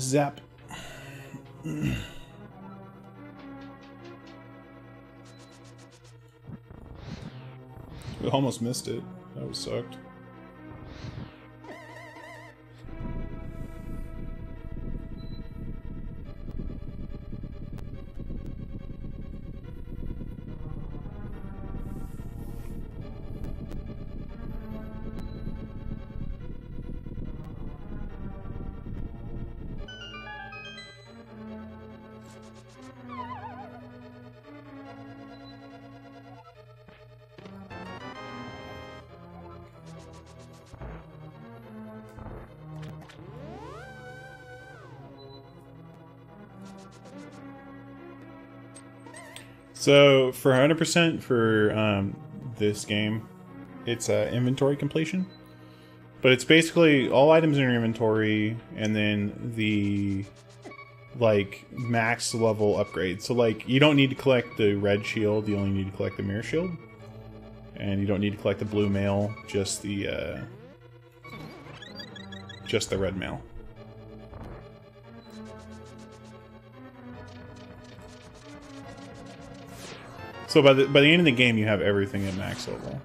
Zap. Almost missed it. That was sucked. So for 100% for um, this game, it's uh, inventory completion. But it's basically all items in your inventory and then the like max level upgrade. So like you don't need to collect the red shield, you only need to collect the mirror shield. And you don't need to collect the blue mail, just the uh, just the red mail. So by the by the end of the game, you have everything at max level.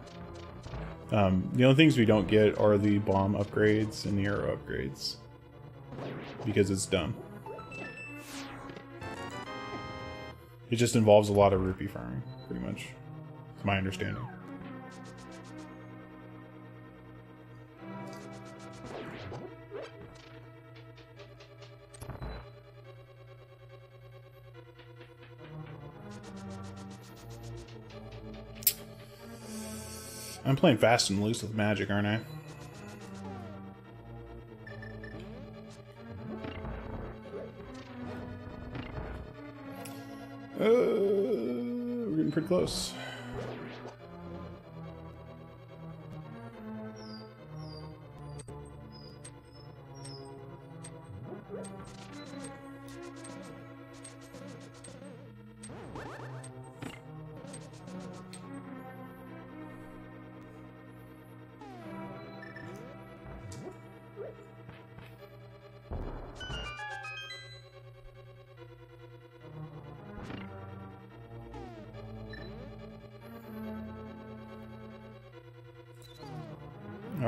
Um, the only things we don't get are the bomb upgrades and the arrow upgrades because it's dumb. It just involves a lot of rupee farming, pretty much. It's my understanding. I'm playing fast and loose with magic, aren't I? Uh, we're getting pretty close.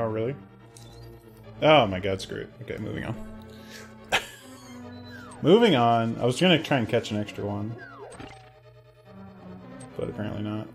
Oh, really? Oh my god, screw it. Okay, moving on. moving on. I was gonna try and catch an extra one. But apparently not.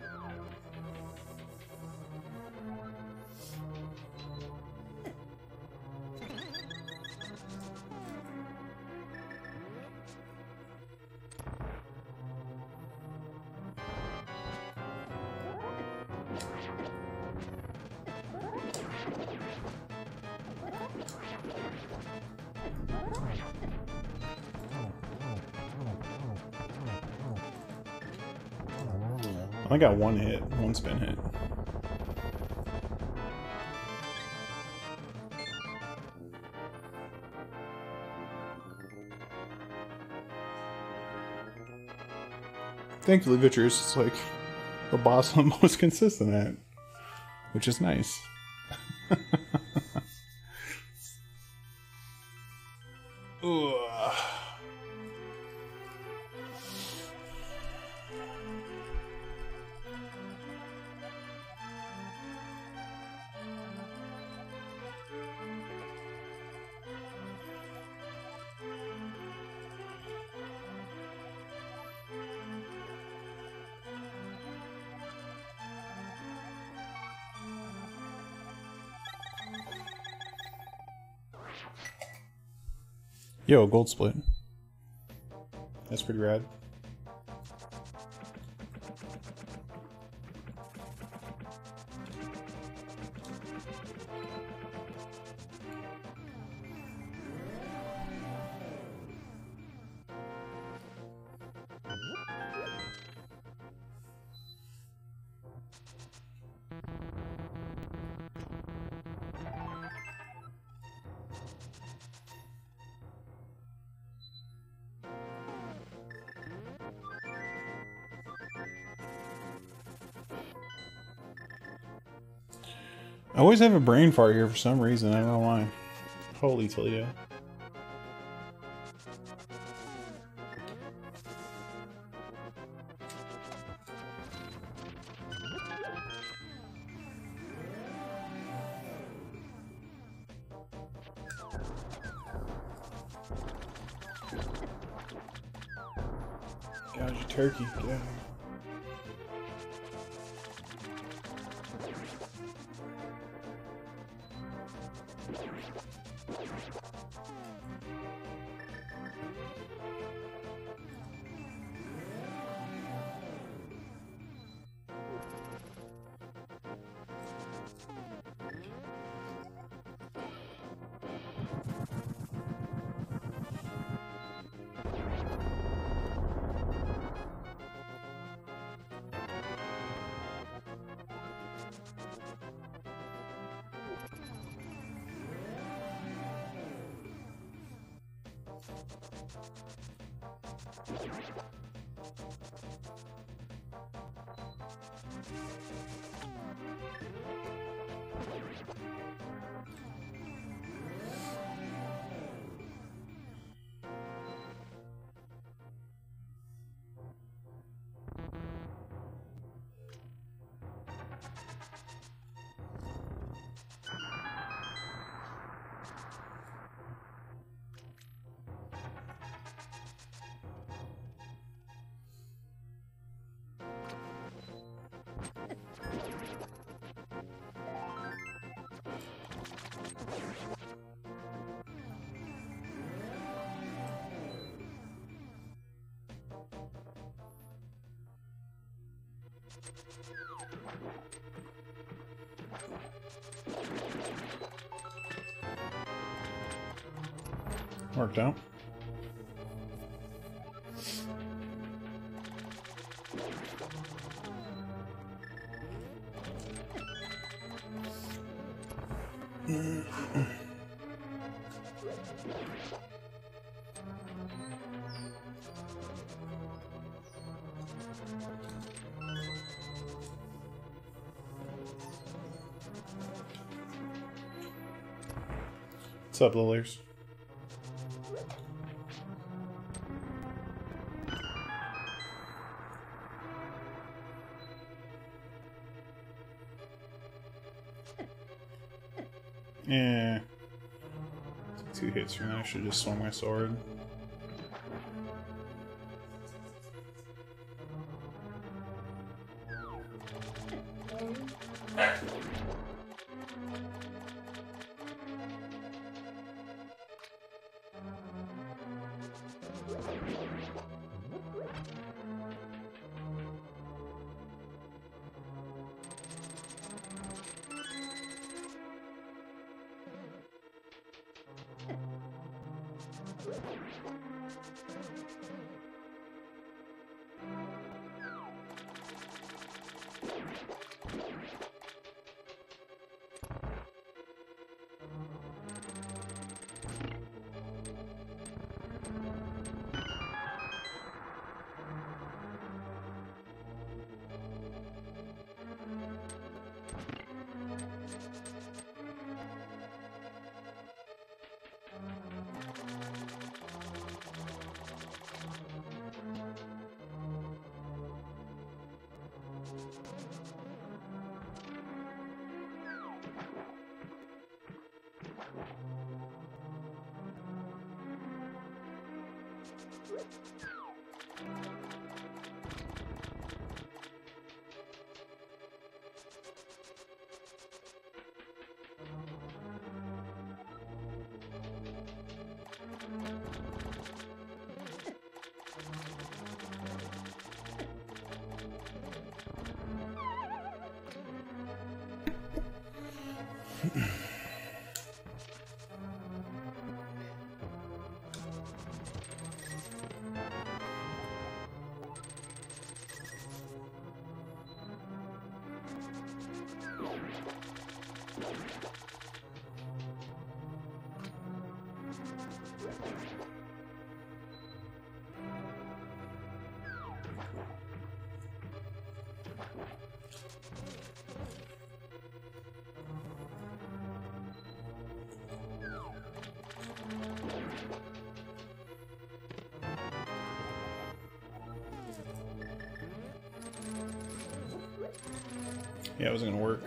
Got one hit, one spin hit. Thankfully, Vitreous is like the boss I'm most consistent at, which is nice. Yo, gold split. That's pretty rad. Have a brain fart here for some reason. I don't know why. Holy Toledo. Your turkey. Get Worked out. What's up, Liliers? Eh. Two hits from that. I should just swung my sword. Yeah, it wasn't gonna work.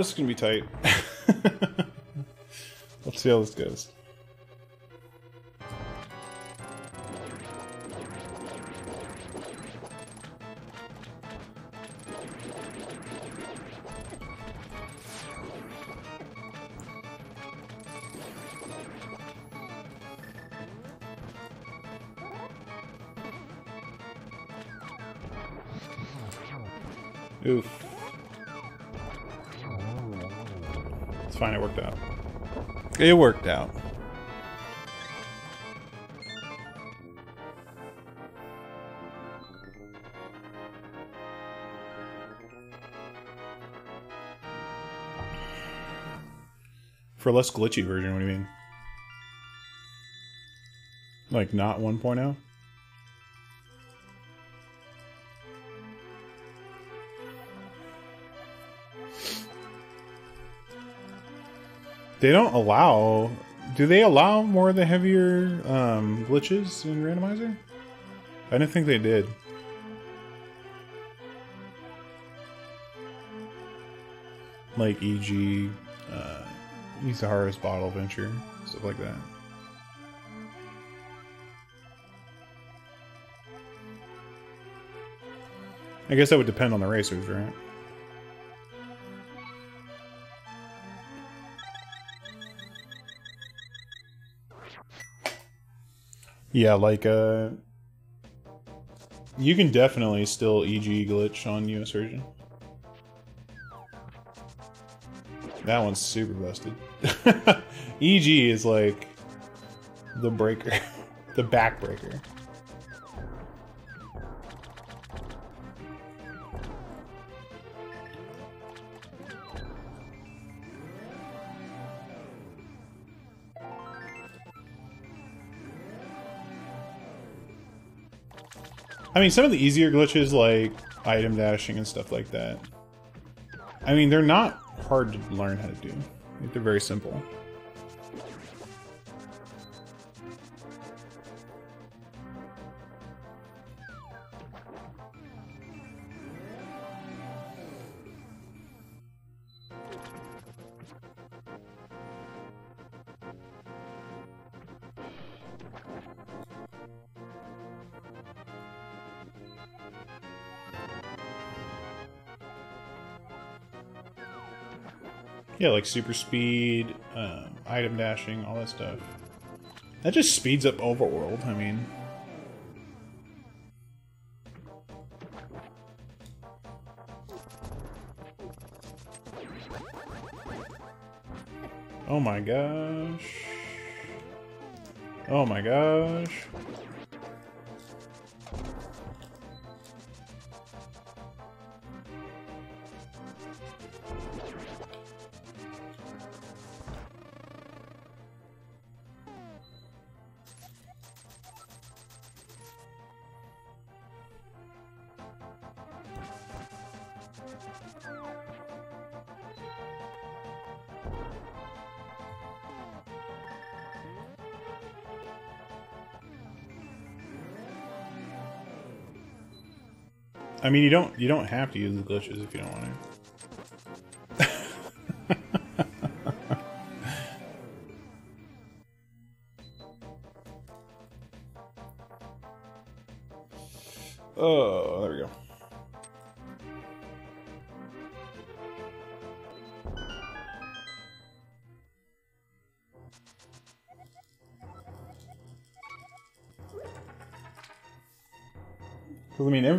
Uh, is gonna be tight. Let's see how this goes. It worked out. For a less glitchy version, what do you mean? Like not oh? 1.0? They don't allow. Do they allow more of the heavier um, glitches in randomizer? I didn't think they did. Like EG, uh, Harvest Bottle Venture, stuff like that. I guess that would depend on the racers, right? Yeah, like, uh... You can definitely still EG glitch on US Surgeon. That one's super busted. EG is like the breaker, the backbreaker. I mean, some of the easier glitches, like item dashing and stuff like that, I mean, they're not hard to learn how to do. They're very simple. Yeah, like super speed, um, item dashing, all that stuff. That just speeds up Overworld, I mean. Oh my gosh. Oh my gosh. I mean, you don't you don't have to use the glitches if you don't want to.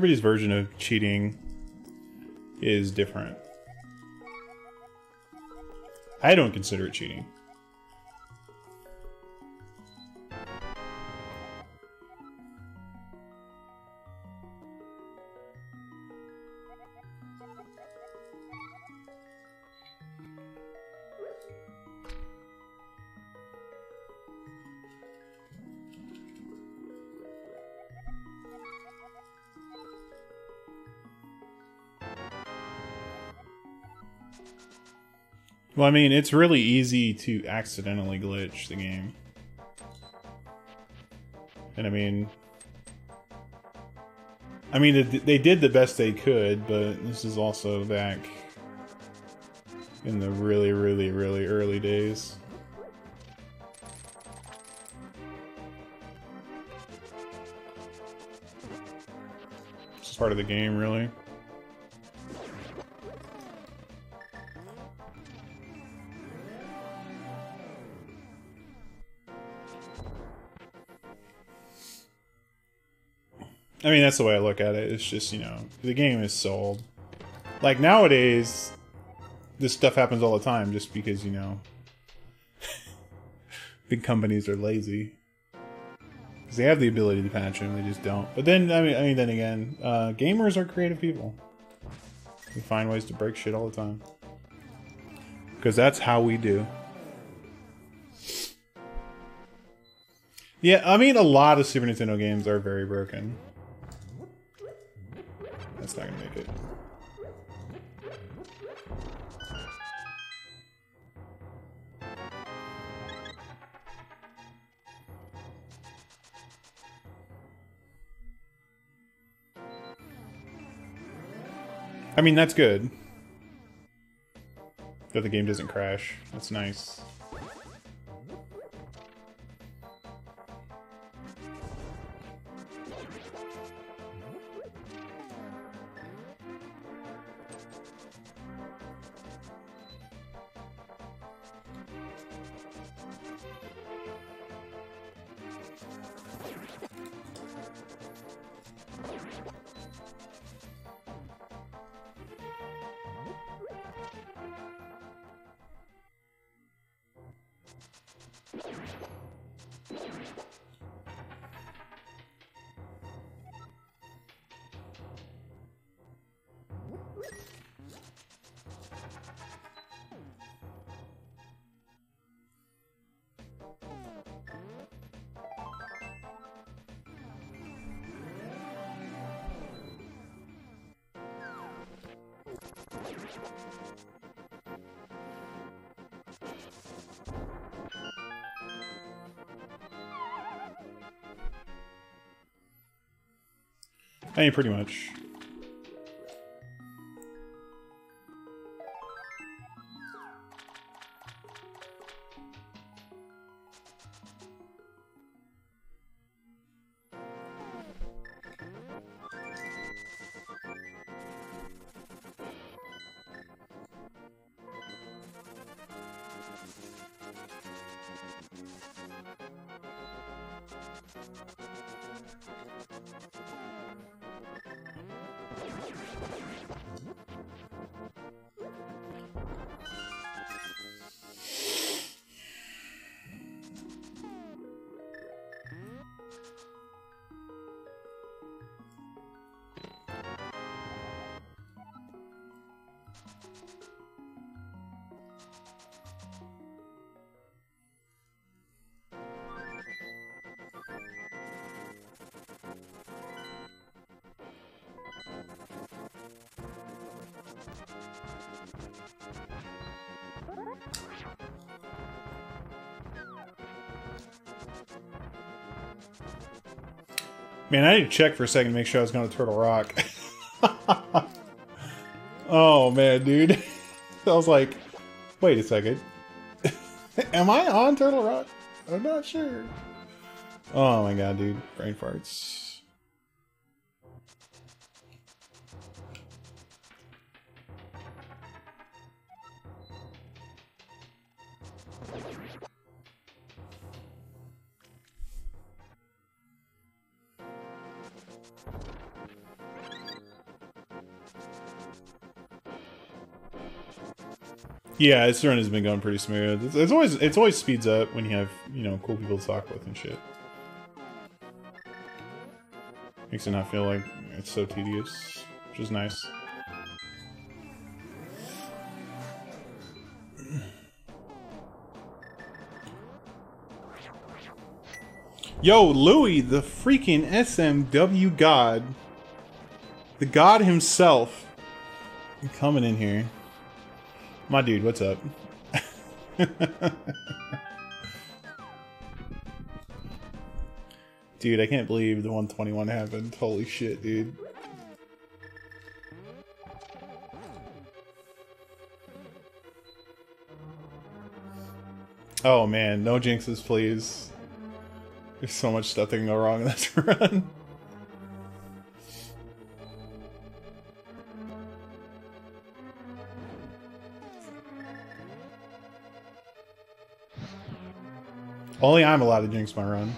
Everybody's version of cheating is different. I don't consider it cheating. Well, I mean, it's really easy to accidentally glitch the game. And I mean... I mean, they did the best they could, but this is also back in the really, really, really early days. It's part of the game, really. I mean, that's the way I look at it. It's just, you know, the game is sold. Like, nowadays, this stuff happens all the time just because, you know, big companies are lazy. Because they have the ability to patch them, they just don't. But then, I mean, I mean then again, uh, gamers are creative people. We find ways to break shit all the time. Because that's how we do. Yeah, I mean, a lot of Super Nintendo games are very broken. That's not gonna make it. I mean, that's good. That the game doesn't crash. That's nice. I mean, pretty much. Man, I need to check for a second to make sure I was going to Turtle Rock. oh, man, dude. I was like, wait a second. Am I on Turtle Rock? I'm not sure. Oh my god, dude. Brain farts. Yeah, this run has been going pretty smooth. It's, it's, always it's always speeds up when you have you know cool people to talk with and shit. Makes it not feel like it's so tedious, which is nice. Yo, Louis, the freaking SMW god. The god himself. Coming in here. My dude, what's up? dude, I can't believe the 121 happened. Holy shit, dude. Oh man, no jinxes, please. There's so much stuff that can go wrong in this run. Only I'm allowed to jinx my run.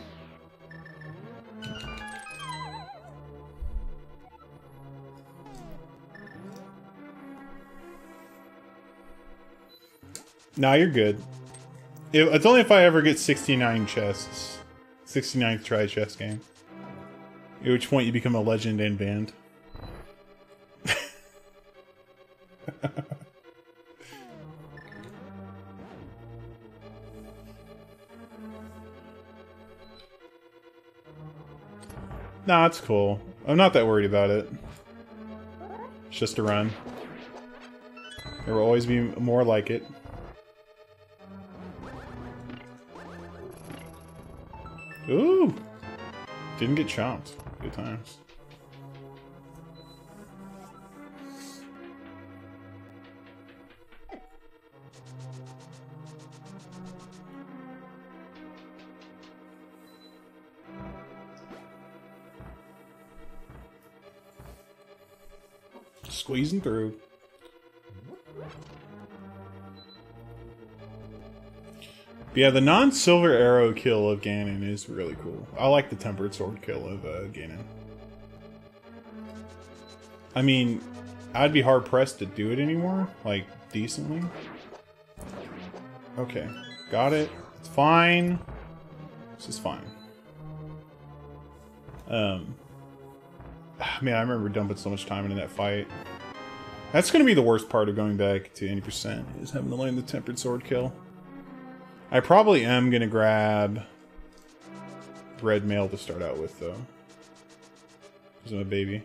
Nah, you're good. It, it's only if I ever get 69 chests. 69th try chest game. At which point you become a legend and banned. Nah, it's cool. I'm not that worried about it. It's just a run. There will always be more like it. Ooh! Didn't get chomped. Good times. Squeezing through. But yeah, the non-silver arrow kill of Ganon is really cool. I like the tempered sword kill of uh, Ganon. I mean, I'd be hard-pressed to do it anymore, like, decently. Okay, got it. It's fine. This is fine. Um, man, I remember dumping so much time into that fight. That's going to be the worst part of going back to 80%, is having to learn the tempered sword kill. I probably am going to grab red mail to start out with, though. Because I'm a baby.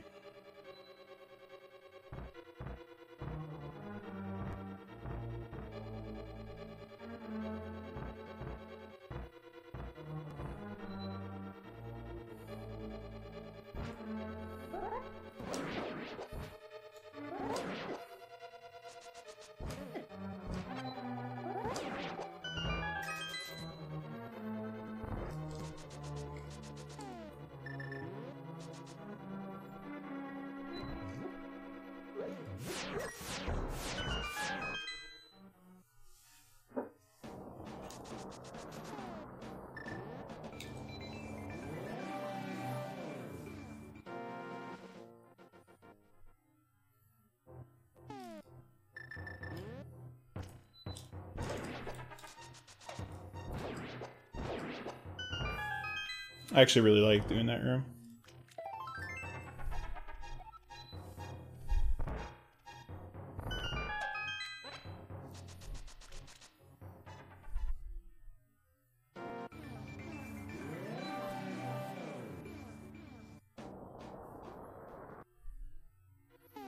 I actually really like doing that room.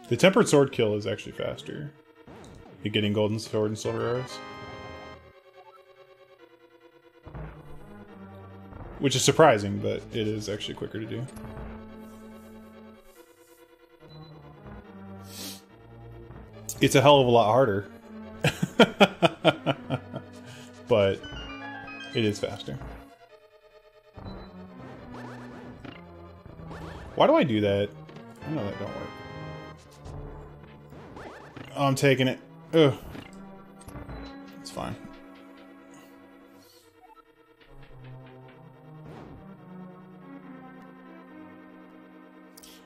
The tempered sword kill is actually faster. You're getting golden sword and silver arrows. Which is surprising, but it is actually quicker to do. It's a hell of a lot harder. but it is faster. Why do I do that? I know that don't work. Oh, I'm taking it. Ugh. It's fine.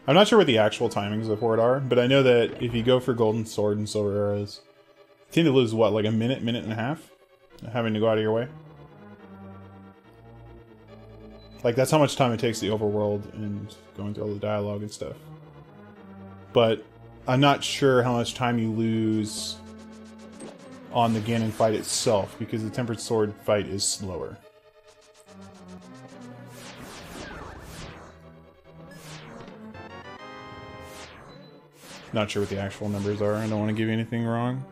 I'm not sure what the actual timings of it are, but I know that if you go for Golden Sword and Silver Arrows, you tend to lose, what, like a minute, minute and a half? Having to go out of your way? Like, that's how much time it takes the overworld and going through all the dialogue and stuff. But I'm not sure how much time you lose on the Ganon fight itself, because the Tempered Sword fight is slower. Not sure what the actual numbers are. I don't want to give you anything wrong.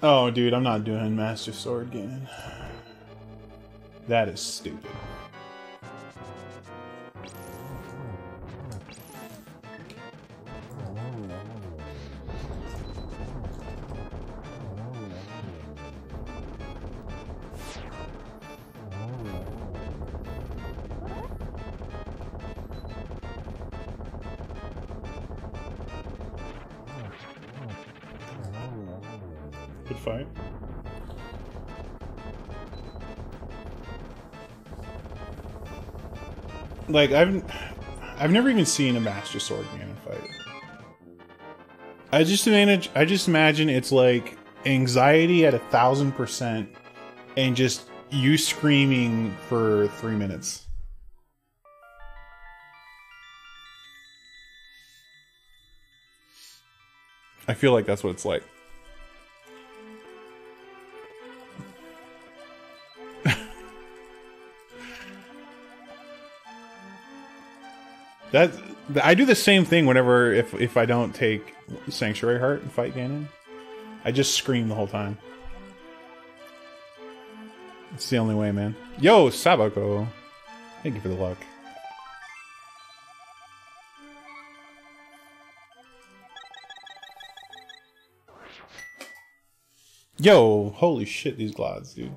Oh, dude, I'm not doing Master Sword Ganon. That is stupid. Like I've I've never even seen a Master Sword Ganon fight. I just manage I just imagine it's like anxiety at a thousand percent and just you screaming for three minutes. I feel like that's what it's like. That I do the same thing whenever if if I don't take Sanctuary Heart and fight Ganon. I just scream the whole time. It's the only way, man. Yo, Sabako. Thank you for the luck. Yo, holy shit, these glods, dude.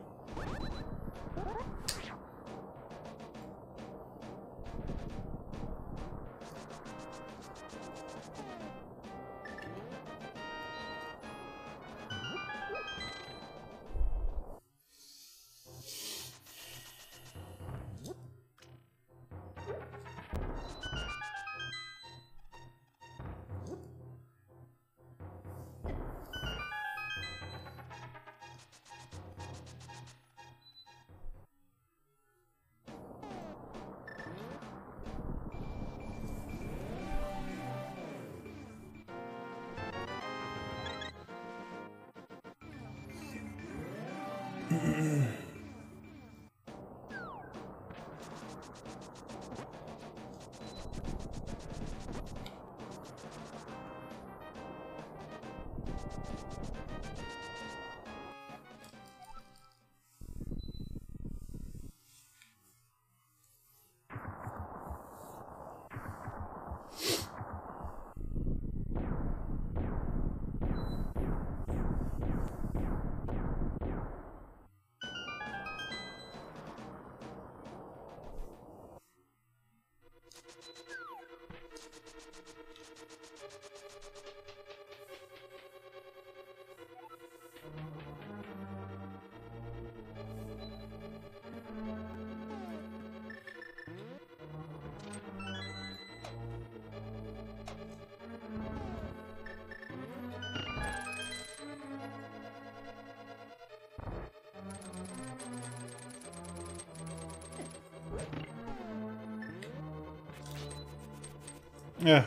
Yeah.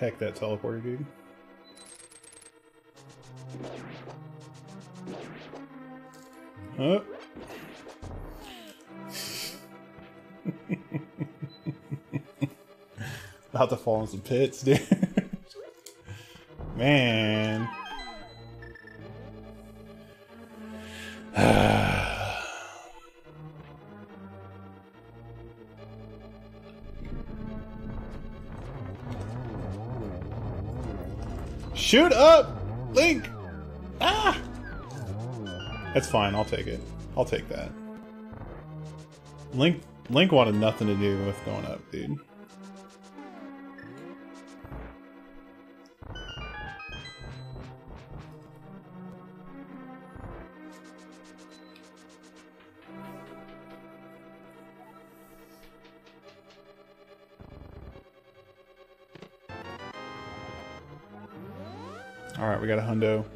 Heck, that teleporter, dude. Oh. About to fall in some pits, dude. Man. Shoot up! Link! Ah! That's fine, I'll take it. I'll take that. Link Link wanted nothing to do with going up, dude. Hundo.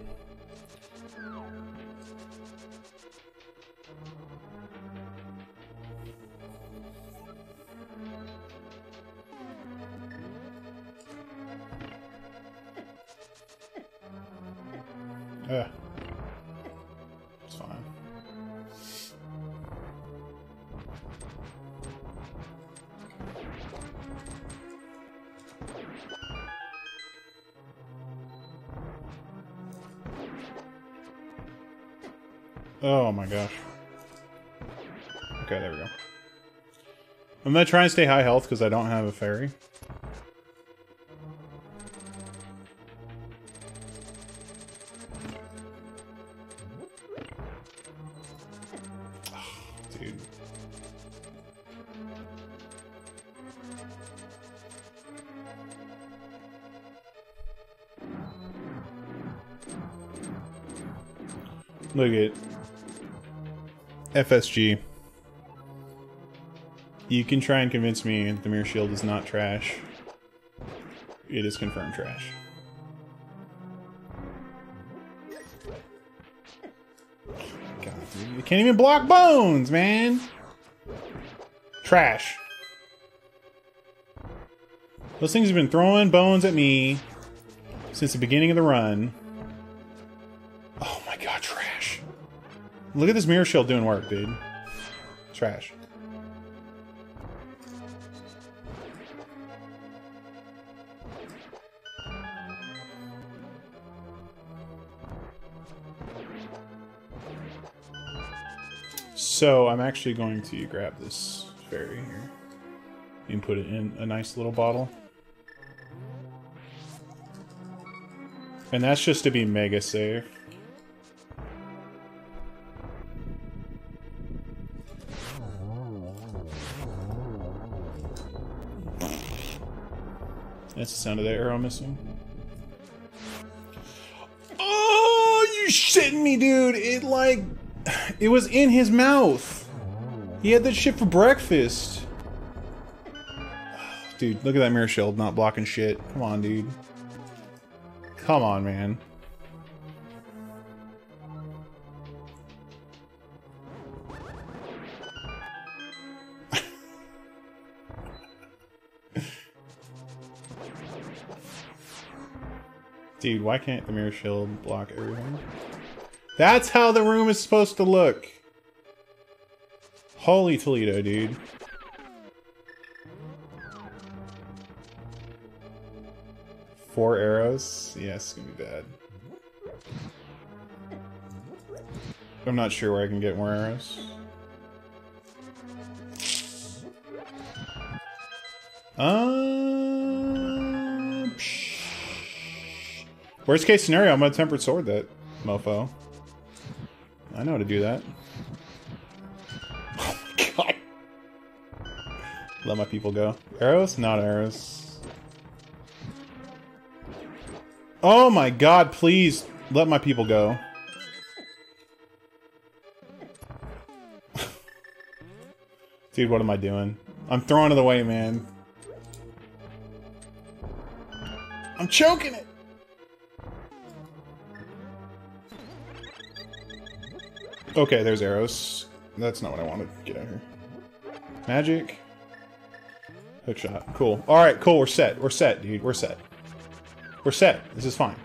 I'm gonna try and stay high health because I don't have a fairy. Look at FSG. You can try and convince me the mirror shield is not trash. It is confirmed trash. God, dude, you can't even block bones, man. Trash. Those things have been throwing bones at me since the beginning of the run. Oh my god, trash. Look at this mirror shield doing work, dude. Trash. So I'm actually going to grab this fairy here and put it in a nice little bottle. And that's just to be mega safe. That's the sound of the arrow missing. Oh, you shitting me, dude! It like, it was in his mouth. He had that shit for breakfast. Dude, look at that mirror shield not blocking shit. Come on, dude. Come on, man. Dude, why can't the mirror shield block everything? That's how the room is supposed to look. Holy Toledo, dude. Four arrows? Yeah, it's gonna be bad. I'm not sure where I can get more arrows. Um, Psh. worst case scenario, I'm gonna tempered sword that mofo. I know how to do that. Oh my god. Let my people go. Arrows? Not arrows. Oh my god, please let my people go. Dude, what am I doing? I'm throwing it away, man. I'm choking it! Okay, there's arrows. That's not what I wanted. To get out here. Magic. Hook shot. Cool. Alright, cool. We're set. We're set, dude. We're set. We're set. This is fine.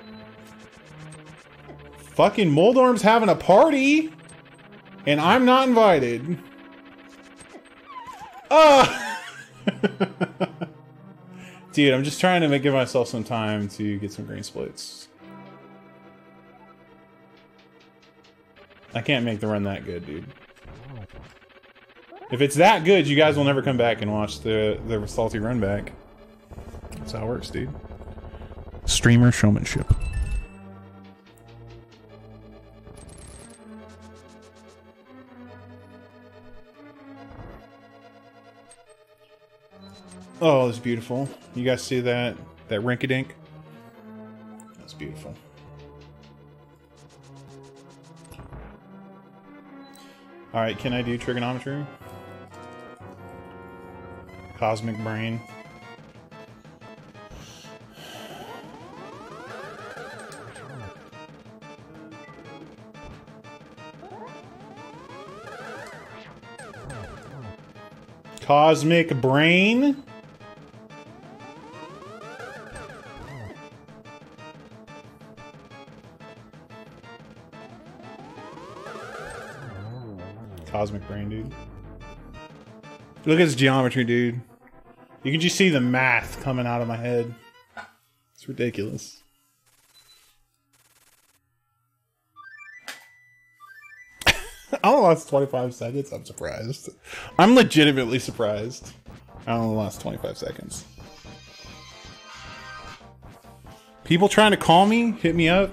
Fucking Moldorm's having a party! And I'm not invited. Ah! Dude, I'm just trying to give myself some time to get some green splits. I can't make the run that good, dude. If it's that good, you guys will never come back and watch the, the salty run back. That's how it works, dude. Streamer showmanship. Oh, it's beautiful. You guys see that? That rinky-dink? That's beautiful. Alright, can I do trigonometry? Cosmic brain. Cosmic brain? Cosmic brain, dude. Look at his geometry, dude. You can just see the math coming out of my head. It's ridiculous. I only lost 25 seconds. I'm surprised. I'm legitimately surprised. I only lost 25 seconds. People trying to call me, hit me up.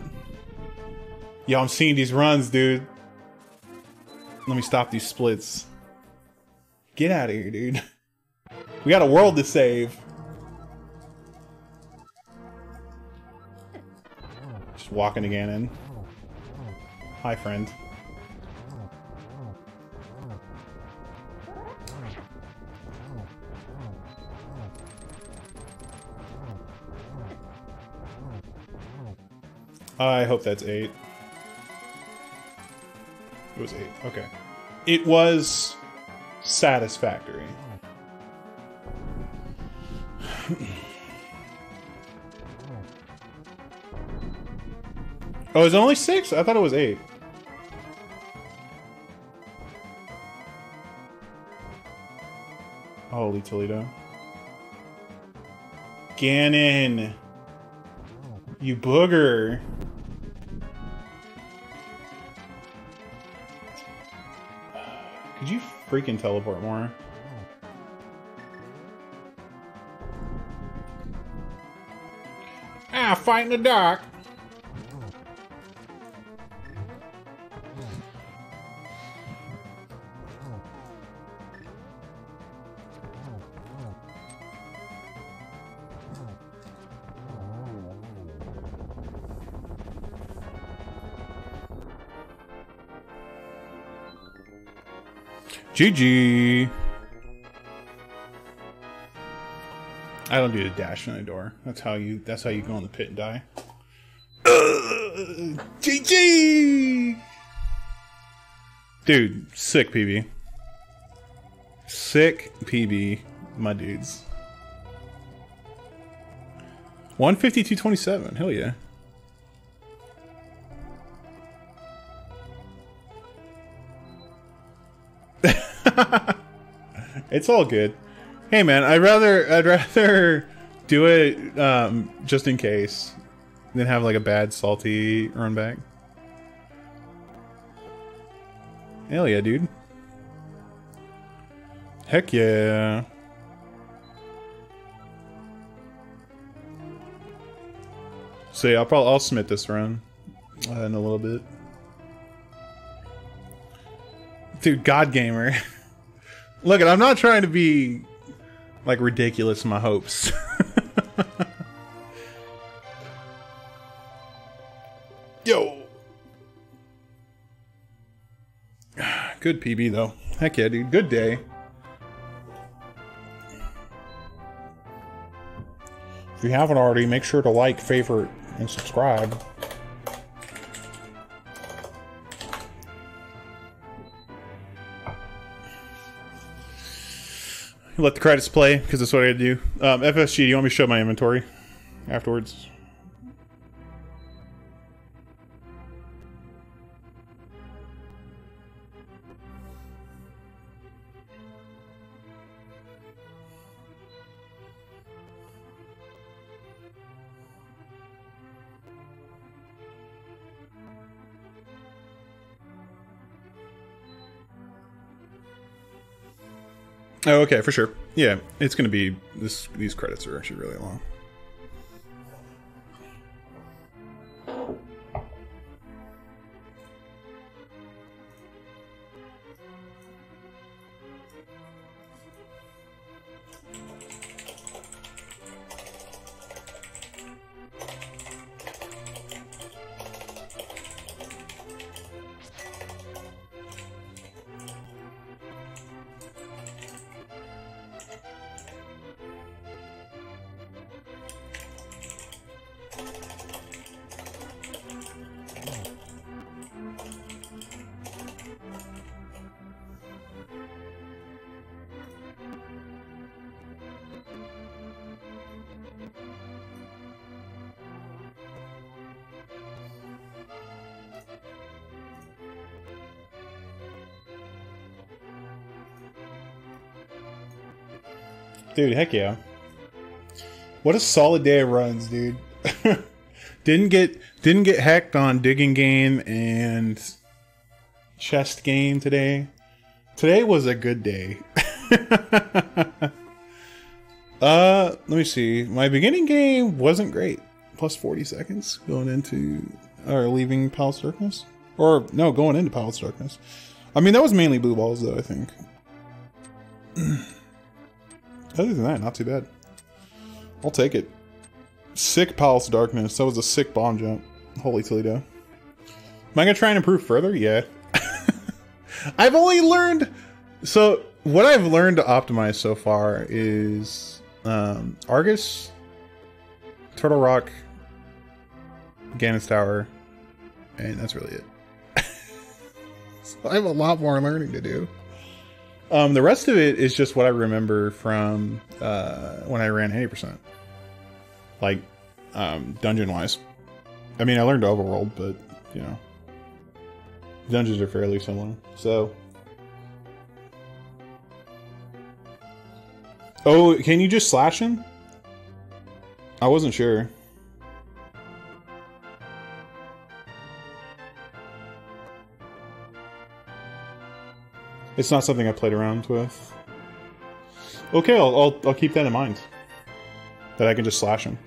Yo, I'm seeing these runs, dude. Let me stop these splits. Get out of here, dude. We got a world to save. Just walking again Ganon. Hi, friend. I hope that's eight. It was eight. Okay. It was satisfactory. oh, is it only six? I thought it was eight. Holy Toledo. Ganon! You booger! Freaking teleport more? Ah, fight in the dark. GG. I don't do the dash in the door. That's how you. That's how you go in the pit and die. Uh, GG. Dude, sick PB. Sick PB, my dudes. 152.27. Hell yeah. It's all good. Hey man, I'd rather I'd rather do it um, just in case than have like a bad salty run back. Hell yeah, dude. Heck yeah. So yeah, I'll probably I'll submit this run uh, in a little bit. Dude, God Gamer. Look, I'm not trying to be like ridiculous in my hopes. Yo. Good PB though. Heck yeah, dude. Good day. If you haven't already, make sure to like, favorite, and subscribe. Let the credits play, because that's what I do. Um, FSG, do you want me to show my inventory afterwards? Oh, okay, for sure. Yeah, it's gonna be this. These credits are actually really long. Dude, heck yeah. What a solid day of runs, dude. didn't get didn't get hacked on digging game and chest game today. Today was a good day. uh, let me see. My beginning game wasn't great. Plus 40 seconds going into or leaving Palace Darkness. Or no, going into Palace Darkness. I mean, that was mainly blue balls though, I think. Other than that, not too bad. I'll take it. Sick Palace Darkness. That was a sick bomb jump. Holy Toledo. Am I going to try and improve further? Yeah. I've only learned... So, what I've learned to optimize so far is um, Argus, Turtle Rock, Ganon's Tower, and that's really it. so I have a lot more learning to do. Um, the rest of it is just what I remember from uh, when I ran 80%. Like, um, dungeon wise. I mean, I learned Overworld, but, you know, dungeons are fairly similar. So. Oh, can you just slash him? I wasn't sure. It's not something I played around with. Okay, I'll, I'll, I'll keep that in mind. That I can just slash him.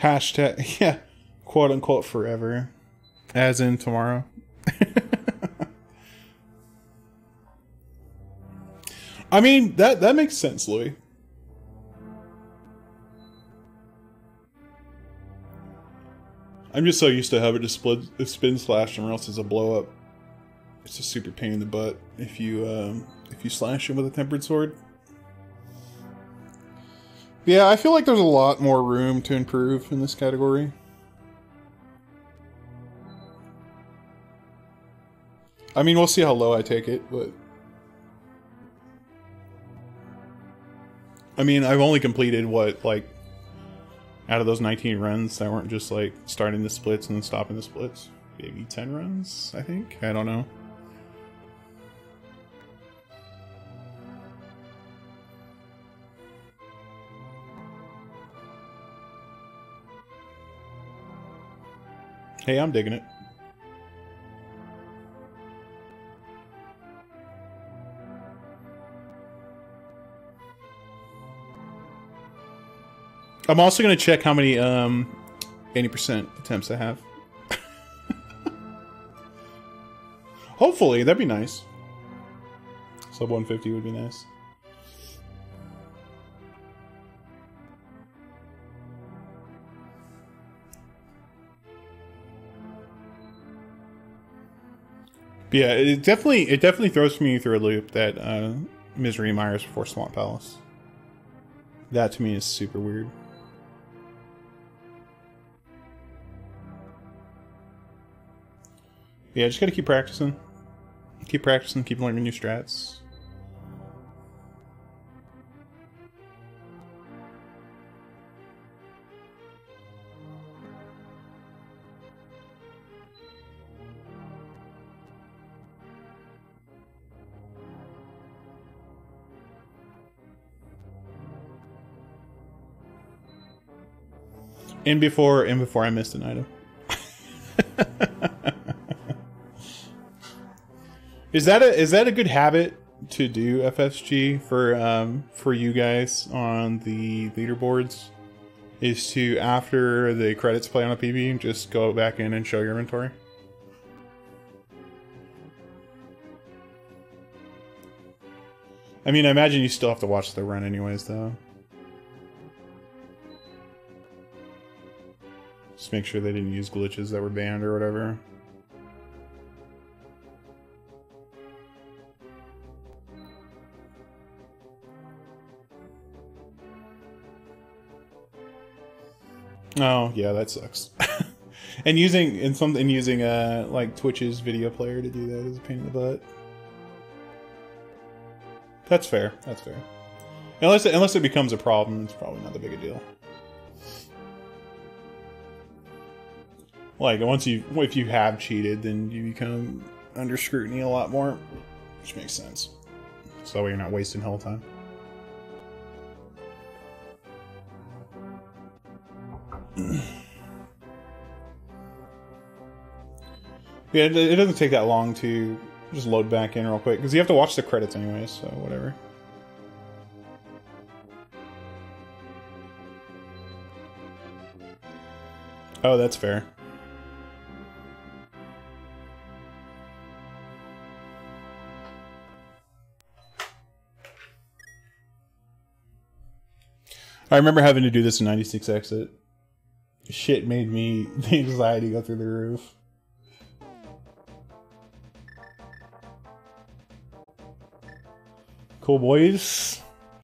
Hashtag, yeah, quote unquote forever. As in tomorrow. I mean, that that makes sense, Louis. I'm just so used to having to split spin slash or else it's a blow up. It's a super pain in the butt if you um, if you slash him with a tempered sword. Yeah, I feel like there's a lot more room to improve in this category. I mean, we'll see how low I take it, but. I mean, I've only completed what, like, out of those 19 runs that weren't just, like, starting the splits and then stopping the splits. Maybe 10 runs, I think? I don't know. Hey, I'm digging it. I'm also going to check how many um, 80% attempts I have. Hopefully, that'd be nice. Sub 150 would be nice. But yeah, it definitely it definitely throws me through a loop that uh, Misery Mire's before Swamp Palace. That to me is super weird. Yeah, just gotta keep practicing. Keep practicing, keep learning new strats. And before and before I missed an item. is that a is that a good habit to do FSG for um for you guys on the leaderboards? Is to after the credits play on a PB, just go back in and show your inventory? I mean, I imagine you still have to watch the run anyways, though. Just make sure they didn't use glitches that were banned or whatever. Oh, yeah, that sucks. and using in some and using uh like Twitch's video player to do that is a pain in the butt. That's fair. That's fair. Unless it, unless it becomes a problem, it's probably not that big a deal. Like once you if you have cheated, then you become under scrutiny a lot more, which makes sense. So that way you're not wasting whole time. yeah, it, it doesn't take that long to just load back in real quick because you have to watch the credits anyway, So whatever. Oh, that's fair. I remember having to do this in 96 exit. Shit made me the anxiety go through the roof. Cool boys.